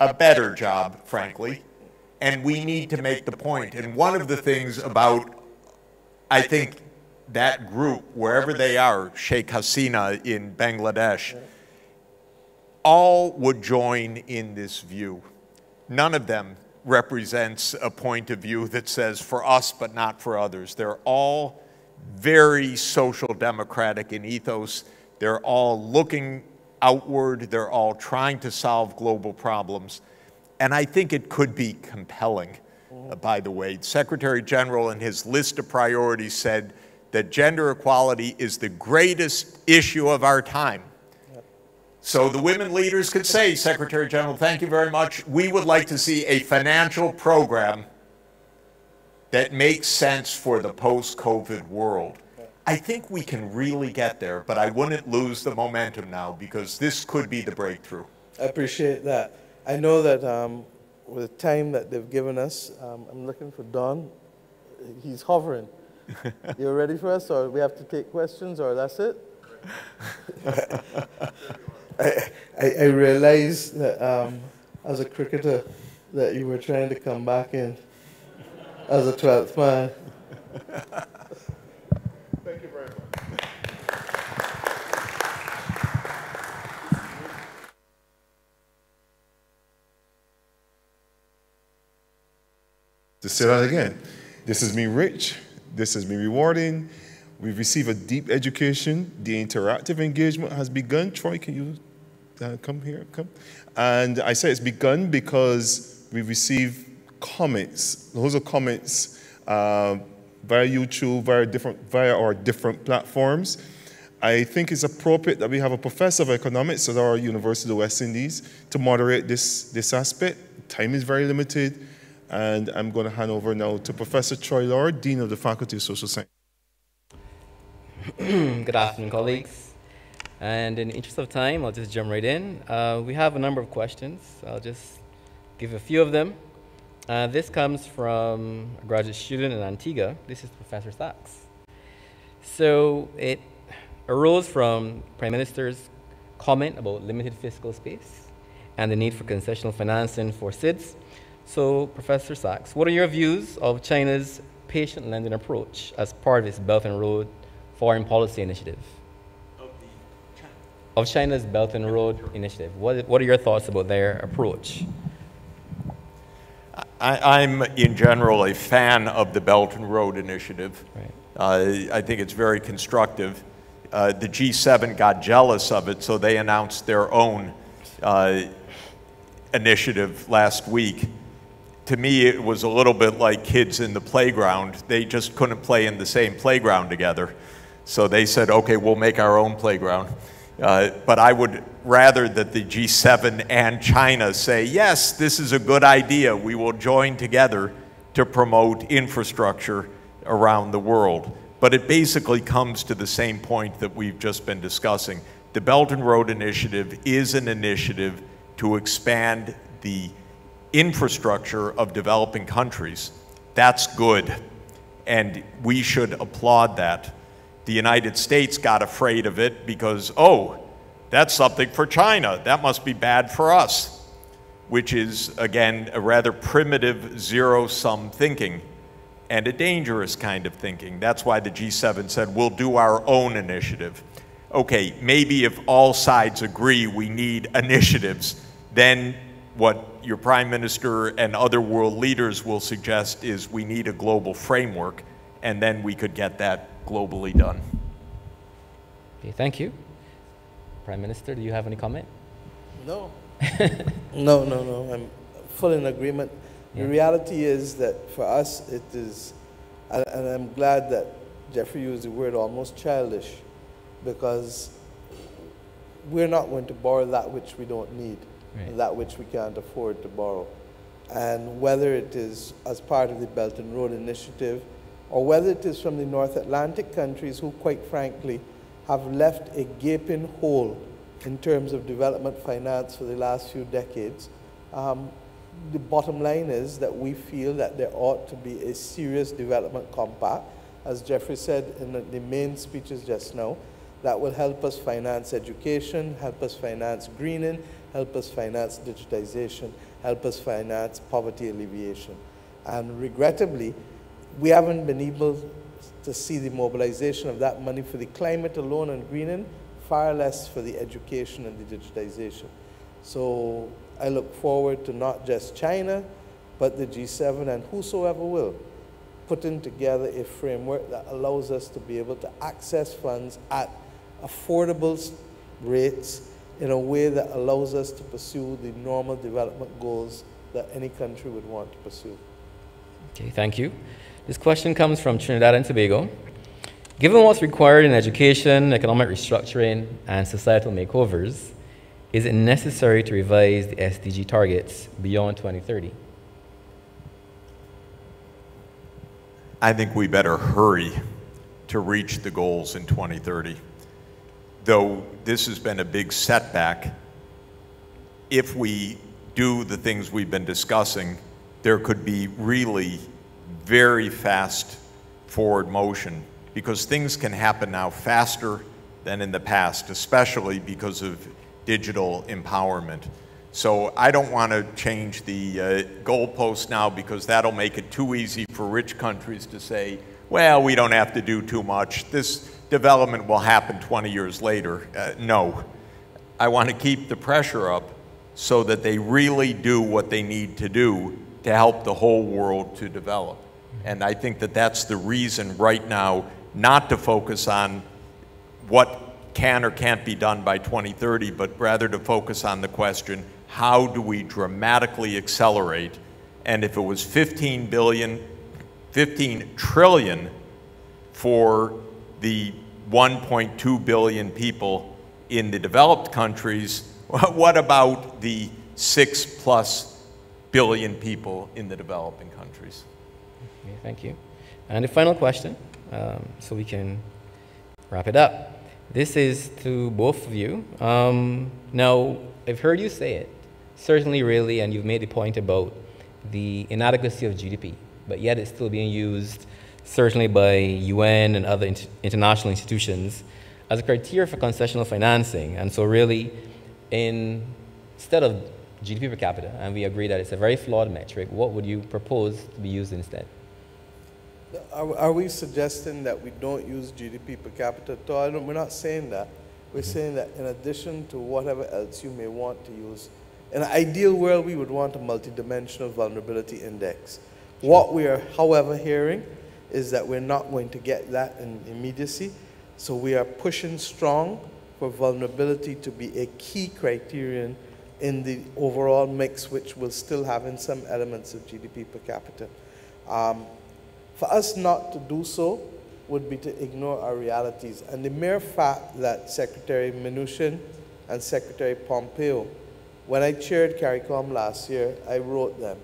a better job, frankly, and we need to make the point. And one of the things about I think that group, wherever they are, Sheikh Hasina in Bangladesh, all would join in this view. None of them represents a point of view that says for us but not for others. They're all very social democratic in ethos. They're all looking outward. They're all trying to solve global problems. And I think it could be compelling, uh, by the way. Secretary General in his list of priorities said that gender equality is the greatest issue of our time. So the women leaders could say, Secretary General, thank you very much. We would like to see a financial program that makes sense for the post-COVID world. I think we can really get there, but I wouldn't lose the momentum now because this could be the breakthrough. I appreciate that. I know that um, with the time that they've given us, um, I'm looking for Don. He's hovering. You're ready for us, or we have to take questions, or that's it? I, I, I realized that um, as a cricketer that you were trying to come back in as a 12th man. Thank you very much. To say that again, this is me rich, this is me rewarding. We've received a deep education. The interactive engagement has begun. Troy, can you uh, come here? Come. And I say it's begun because we receive comments. Those are comments uh, via YouTube, via different, via our different platforms. I think it's appropriate that we have a professor of economics at our University of the West Indies to moderate this, this aspect. Time is very limited, and I'm going to hand over now to Professor Troy Lorde, Dean of the Faculty of Social Science. Good afternoon, colleagues. And in the interest of time, I'll just jump right in. Uh, we have a number of questions. I'll just give a few of them. Uh, this comes from a graduate student in Antigua. This is Professor Sachs. So it arose from Prime Minister's comment about limited fiscal space and the need for concessional financing for SIDS. So, Professor Sachs, what are your views of China's patient lending approach as part of its Belt and Road foreign policy initiative? Of China's Belt and Road initiative. What, what are your thoughts about their approach? I, I'm, in general, a fan of the Belt and Road Initiative. Right. Uh, I think it's very constructive. Uh, the G7 got jealous of it, so they announced their own uh, initiative last week. To me, it was a little bit like kids in the playground. They just couldn't play in the same playground together. So they said, okay, we'll make our own playground. Uh, but I would rather that the G7 and China say, yes, this is a good idea. We will join together to promote infrastructure around the world. But it basically comes to the same point that we've just been discussing. The Belt and Road Initiative is an initiative to expand the infrastructure of developing countries. That's good. and we should applaud that. The United States got afraid of it because, oh, that's something for China. That must be bad for us, which is, again, a rather primitive zero sum thinking and a dangerous kind of thinking. That's why the G7 said, we'll do our own initiative. Okay, maybe if all sides agree we need initiatives, then what your prime minister and other world leaders will suggest is we need a global framework, and then we could get that globally done. Okay, thank you. Prime Minister, do you have any comment? No. no, no, no. I'm full in agreement. Yeah. The reality is that for us, it is, and I'm glad that Jeffrey used the word almost childish, because we're not going to borrow that which we don't need, right. that which we can't afford to borrow. And whether it is as part of the Belt and Road Initiative, or whether it is from the North Atlantic countries who, quite frankly, have left a gaping hole in terms of development finance for the last few decades. Um, the bottom line is that we feel that there ought to be a serious development compact, as Jeffrey said in the, the main speeches just now, that will help us finance education, help us finance greening, help us finance digitization, help us finance poverty alleviation. And regrettably, we haven't been able to see the mobilization of that money for the climate alone and greening, far less for the education and the digitization. So I look forward to not just China, but the G7 and whosoever will, putting together a framework that allows us to be able to access funds at affordable rates in a way that allows us to pursue the normal development goals that any country would want to pursue. Okay, thank you. This question comes from Trinidad and Tobago. Given what's required in education, economic restructuring, and societal makeovers, is it necessary to revise the SDG targets beyond 2030? I think we better hurry to reach the goals in 2030. Though this has been a big setback, if we do the things we've been discussing, there could be really very fast forward motion because things can happen now faster than in the past, especially because of digital empowerment. So I don't want to change the uh, goalpost now because that'll make it too easy for rich countries to say, well, we don't have to do too much. This development will happen 20 years later. Uh, no. I want to keep the pressure up so that they really do what they need to do to help the whole world to develop. And I think that that's the reason right now not to focus on what can or can't be done by 2030, but rather to focus on the question, how do we dramatically accelerate? And if it was 15 billion, 15 trillion for the 1.2 billion people in the developed countries, what about the six plus billion people in the developing countries? Okay, thank you. And the final question, um, so we can wrap it up. This is to both of you. Um, now, I've heard you say it, certainly, really, and you've made the point about the inadequacy of GDP, but yet it's still being used, certainly by UN and other inter international institutions, as a criteria for concessional financing. And so, really, in, instead of GDP per capita, and we agree that it's a very flawed metric, what would you propose to be used instead? Are, are we suggesting that we don't use GDP per capita at all? we're not saying that. We're saying that in addition to whatever else you may want to use, in an ideal world, we would want a multidimensional vulnerability index. What we are, however, hearing is that we're not going to get that in immediacy. So we are pushing strong for vulnerability to be a key criterion in the overall mix, which will still have in some elements of GDP per capita. Um, for us not to do so would be to ignore our realities. And the mere fact that Secretary Mnuchin and Secretary Pompeo, when I chaired CARICOM last year, I wrote them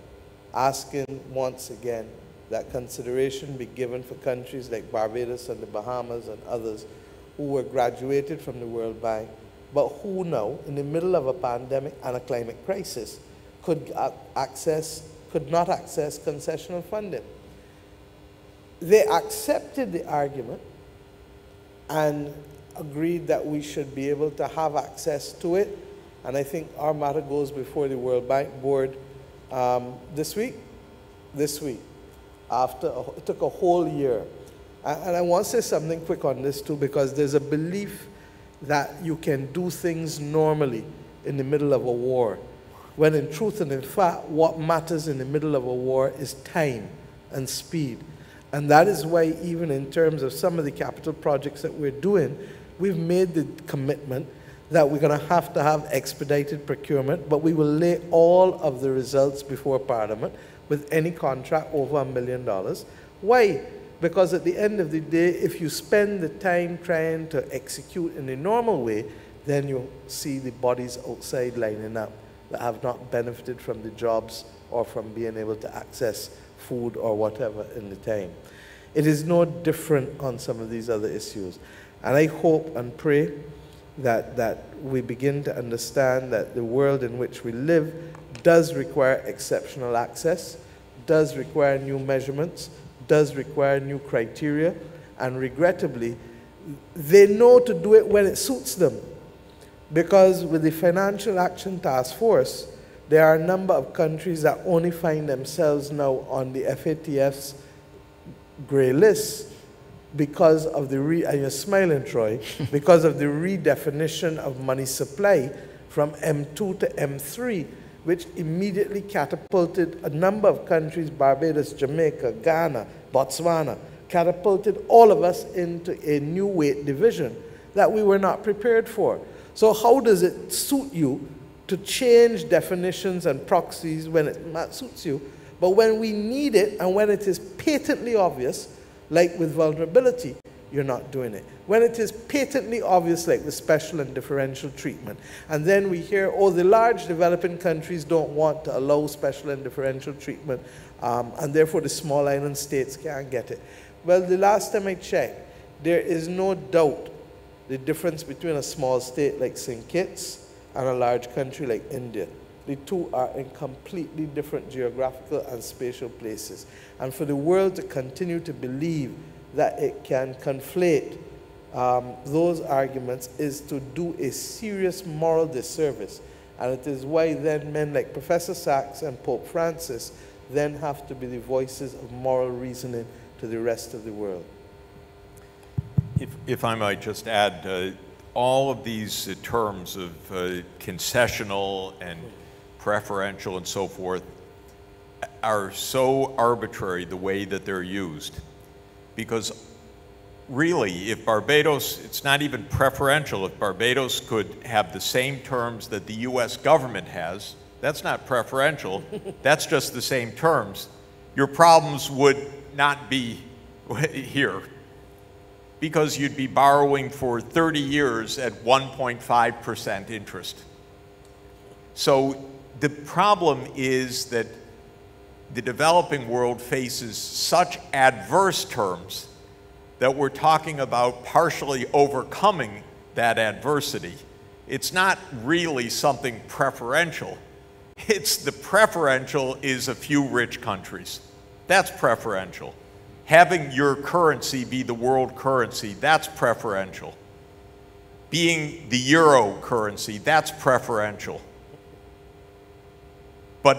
asking once again that consideration be given for countries like Barbados and the Bahamas and others who were graduated from the World Bank, but who now, in the middle of a pandemic and a climate crisis, could access, could not access concessional funding they accepted the argument and agreed that we should be able to have access to it. And I think our matter goes before the World Bank Board um, this week. This week. After a, it took a whole year. And, and I want to say something quick on this too, because there's a belief that you can do things normally in the middle of a war. When in truth and in fact, what matters in the middle of a war is time and speed. And that is why, even in terms of some of the capital projects that we're doing, we've made the commitment that we're going to have to have expedited procurement, but we will lay all of the results before Parliament with any contract over a million dollars. Why? Because at the end of the day, if you spend the time trying to execute in the normal way, then you'll see the bodies outside lining up that have not benefited from the jobs or from being able to access food or whatever in the time. It is no different on some of these other issues. And I hope and pray that, that we begin to understand that the world in which we live does require exceptional access, does require new measurements, does require new criteria, and regrettably, they know to do it when it suits them. Because with the Financial Action Task Force, there are a number of countries that only find themselves now on the FATF's gray list because of the re, and you're smiling, Troy, because of the redefinition of money supply from M2 to M3, which immediately catapulted a number of countries, Barbados, Jamaica, Ghana, Botswana, catapulted all of us into a new weight division that we were not prepared for. So how does it suit you to change definitions and proxies when it suits you? But when we need it and when it is patently obvious, like with vulnerability, you're not doing it. When it is patently obvious, like with special and differential treatment, and then we hear, oh, the large developing countries don't want to allow special and differential treatment, um, and therefore the small island states can't get it. Well, the last time I checked, there is no doubt the difference between a small state like St. Kitts and a large country like India. The two are in completely different geographical and spatial places. And for the world to continue to believe that it can conflate um, those arguments is to do a serious moral disservice. And it is why then men like Professor Sachs and Pope Francis then have to be the voices of moral reasoning to the rest of the world. If, if I might just add, uh, all of these uh, terms of uh, concessional and preferential and so forth are so arbitrary the way that they're used. Because really, if Barbados, it's not even preferential, if Barbados could have the same terms that the US government has, that's not preferential, that's just the same terms. Your problems would not be here because you'd be borrowing for 30 years at 1.5% interest. So the problem is that the developing world faces such adverse terms that we're talking about partially overcoming that adversity. It's not really something preferential. It's the preferential is a few rich countries. That's preferential. Having your currency be the world currency, that's preferential. Being the euro currency, that's preferential. But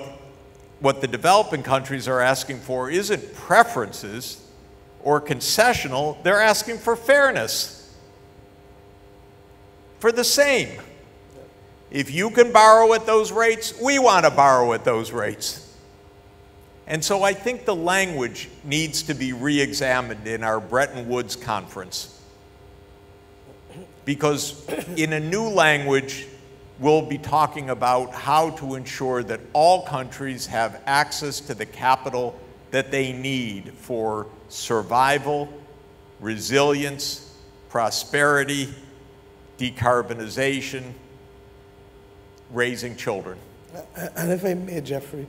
what the developing countries are asking for isn't preferences or concessional, they're asking for fairness. For the same. If you can borrow at those rates, we want to borrow at those rates. And so I think the language needs to be re examined in our Bretton Woods conference. Because in a new language, we'll be talking about how to ensure that all countries have access to the capital that they need for survival, resilience, prosperity, decarbonization, raising children. And if I may, Jeffrey,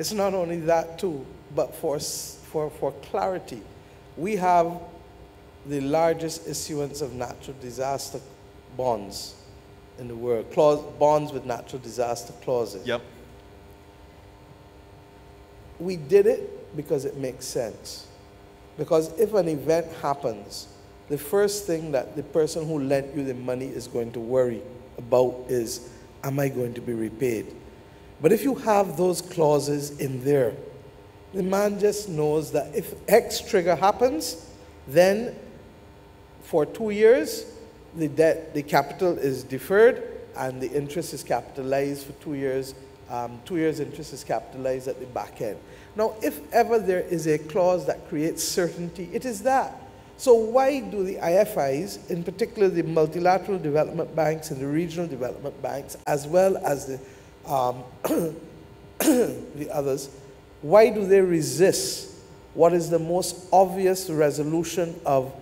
it's not only that too, but for, for, for clarity, we have the largest issuance of natural disaster bonds in the world, clause, bonds with natural disaster clauses. Yep. We did it because it makes sense. Because if an event happens, the first thing that the person who lent you the money is going to worry about is, am I going to be repaid? But if you have those clauses in there, the man just knows that if X trigger happens, then for two years, the debt, the capital is deferred and the interest is capitalized for two years. Um, two years interest is capitalized at the back end. Now, if ever there is a clause that creates certainty, it is that. So why do the IFIs, in particular the multilateral development banks and the regional development banks, as well as the, um, the others, why do they resist what is the most obvious resolution of,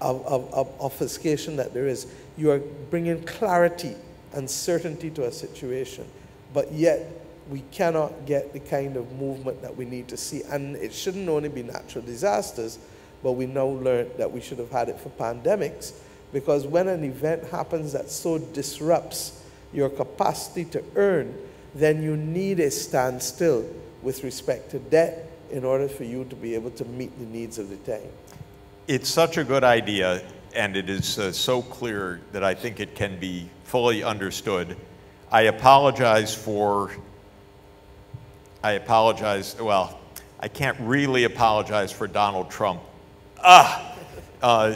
of, of, of obfuscation that there is? You are bringing clarity and certainty to a situation, but yet we cannot get the kind of movement that we need to see. And it shouldn't only be natural disasters, but we now learned that we should have had it for pandemics, because when an event happens that so disrupts your capacity to earn, then you need a standstill with respect to debt in order for you to be able to meet the needs of the time. It's such a good idea, and it is uh, so clear that I think it can be fully understood. I apologize for, I apologize, well, I can't really apologize for Donald Trump. Ah! Uh,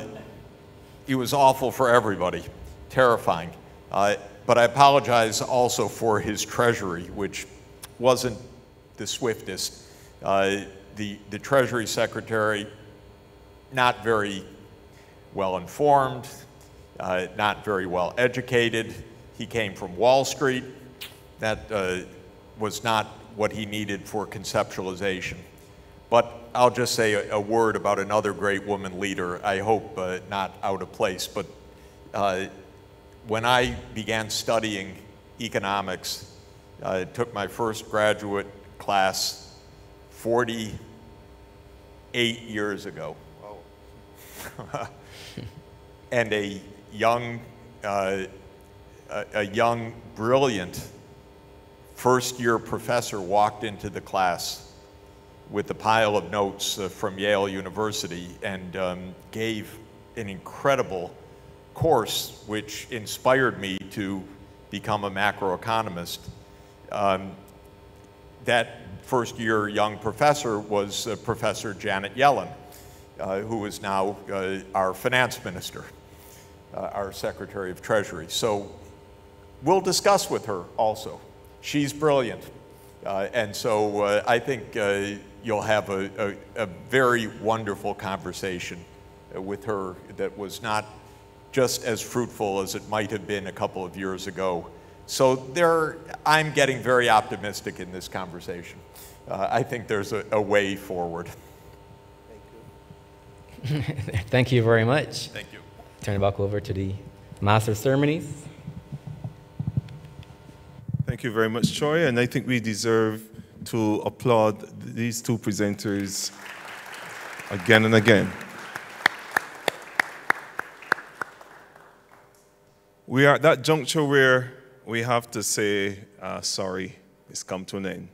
he was awful for everybody, terrifying. Uh, but I apologize also for his treasury, which wasn't the swiftest. Uh, the, the Treasury Secretary, not very well informed, uh, not very well educated. He came from Wall Street. That uh, was not what he needed for conceptualization. But I'll just say a, a word about another great woman leader, I hope uh, not out of place. But uh, when I began studying economics, I took my first graduate class 48 years ago. and a young, uh, a, young, brilliant first year professor walked into the class with a pile of notes uh, from Yale University and um, gave an incredible course which inspired me to become a macroeconomist. Um, that first year young professor was uh, Professor Janet Yellen, uh, who is now uh, our finance minister, uh, our Secretary of Treasury. So we'll discuss with her also. She's brilliant. Uh, and so uh, I think you'll have a, a, a, very wonderful conversation with her that was not just as fruitful as it might have been a couple of years ago. So there, I'm getting very optimistic in this conversation. Uh, I think there's a, a way forward. Thank you. Thank you very much. Thank you. Turn it back over to the Master of Ceremonies. Thank you very much, Troy. And I think we deserve to applaud these two presenters again and again. We are at that juncture where we have to say, uh, sorry, it's come to an end.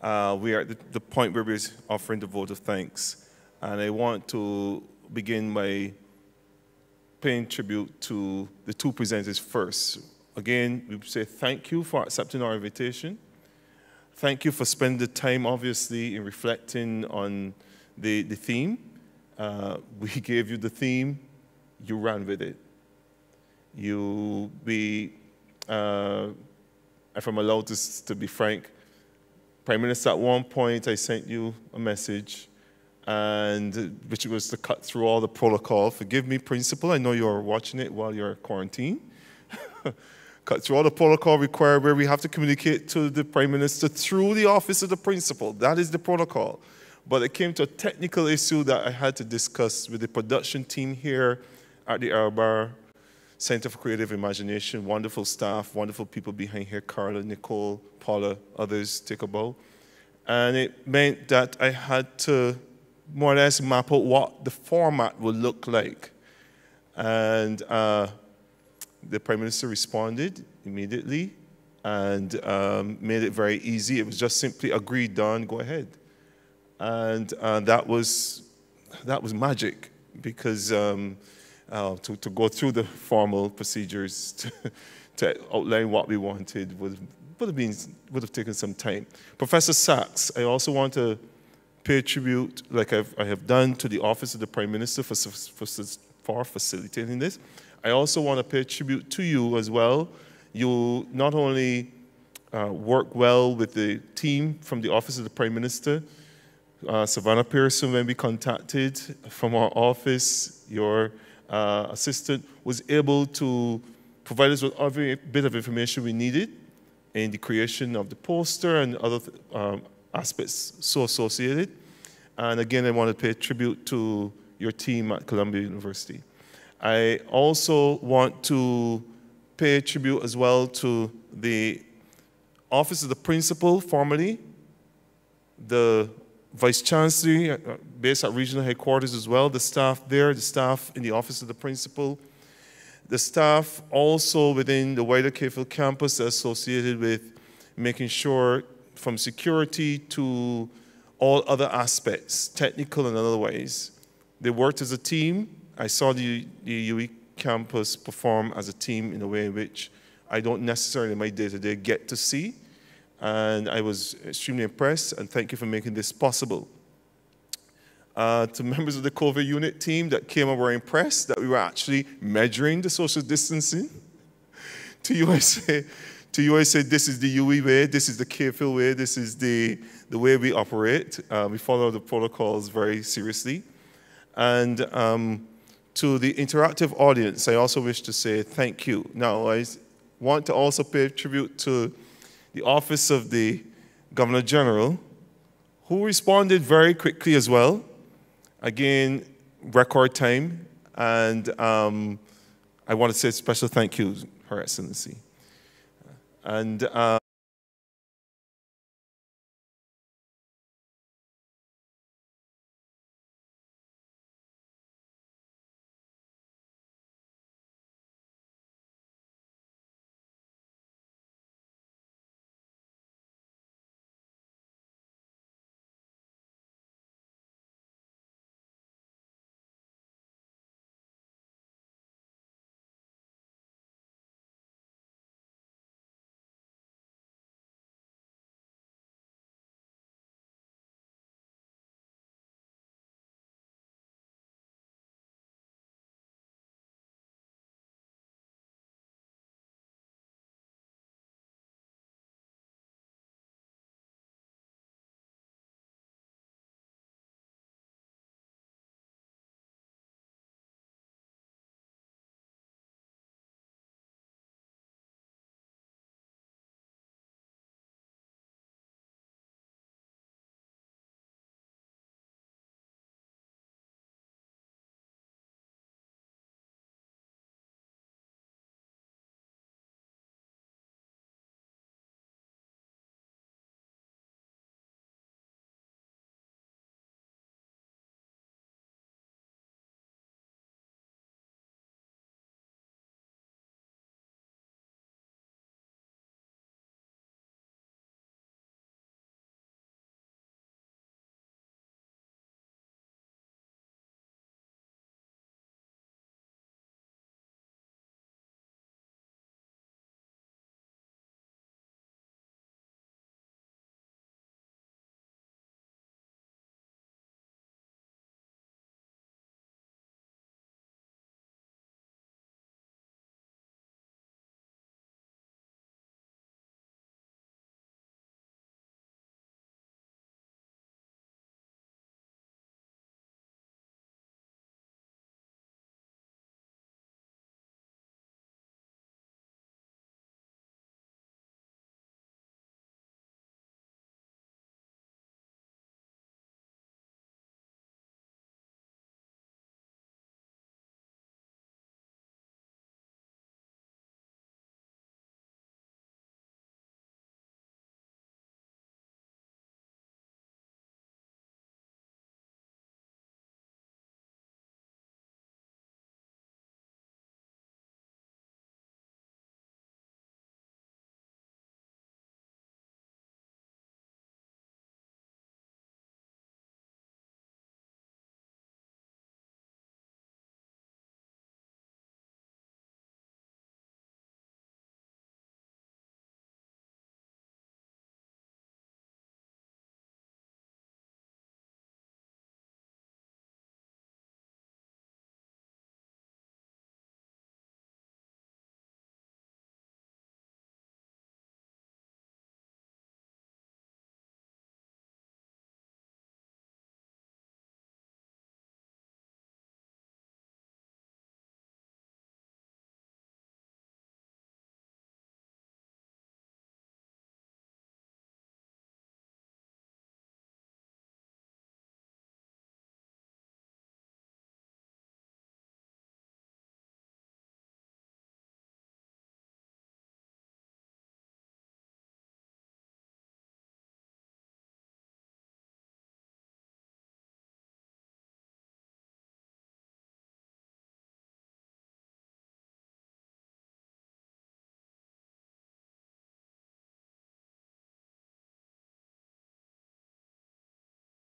Uh, we are at the, the, point where we're offering the vote of thanks. And I want to begin by paying tribute to the two presenters first. Again, we say thank you for accepting our invitation. Thank you for spending the time, obviously, in reflecting on the, the theme. Uh, we gave you the theme, you ran with it. You be uh, if I'm allowed to, to be frank, Prime Minister, at one point I sent you a message, and which was to cut through all the protocol. Forgive me, principal. I know you're watching it while you're quarantined. cut through all the protocol required where we have to communicate to the Prime Minister through the office of the principal. That is the protocol. But it came to a technical issue that I had to discuss with the production team here at the Errol Barrow Center for Creative Imagination, wonderful staff, wonderful people behind here, Carla, Nicole, Paula, others take a bow. And it meant that I had to more or less map out what the format would look like. And uh, the Prime Minister responded immediately and um, made it very easy. It was just simply agreed, done, go ahead. And uh, that was that was magic because um, uh, to, to go through the formal procedures to, to outline what we wanted would, would, have been, would have taken some time. Professor Sachs, I also want to pay tribute, like I've, I have done, to the Office of the Prime Minister for, for, for facilitating this. I also want to pay tribute to you as well. You not only uh, work well with the team from the Office of the Prime Minister, uh, Savannah Pearson, when we contacted from our office, your uh, assistant was able to provide us with every bit of information we needed in the creation of the poster and other um, aspects so associated. And again, I want to pay tribute to your team at Columbia University. I also want to pay tribute as well to the Office of the Principal, formerly, the Vice Chancellor, uh, based at regional headquarters as well, the staff there, the staff in the Office of the Principal, the staff also within the wider Cave campus associated with making sure from security to all other aspects, technical and otherwise. They worked as a team. I saw the, the UWI campus perform as a team in a way in which I don't necessarily in my day-to-day -day get to see. And I was extremely impressed, and thank you for making this possible. Uh, to members of the COVID unit team that came and were impressed that we were actually measuring the social distancing. to say, to say, this is the UWI way, this is the Cave-Hill way, this is the, the way we operate. Uh, we follow the protocols very seriously. And um, to the interactive audience, I also wish to say thank you. Now, I want to also pay tribute to the Office of the Governor General, who responded very quickly as well. Again, record time. And um, I want to say a special thank you, Her Excellency. And uh,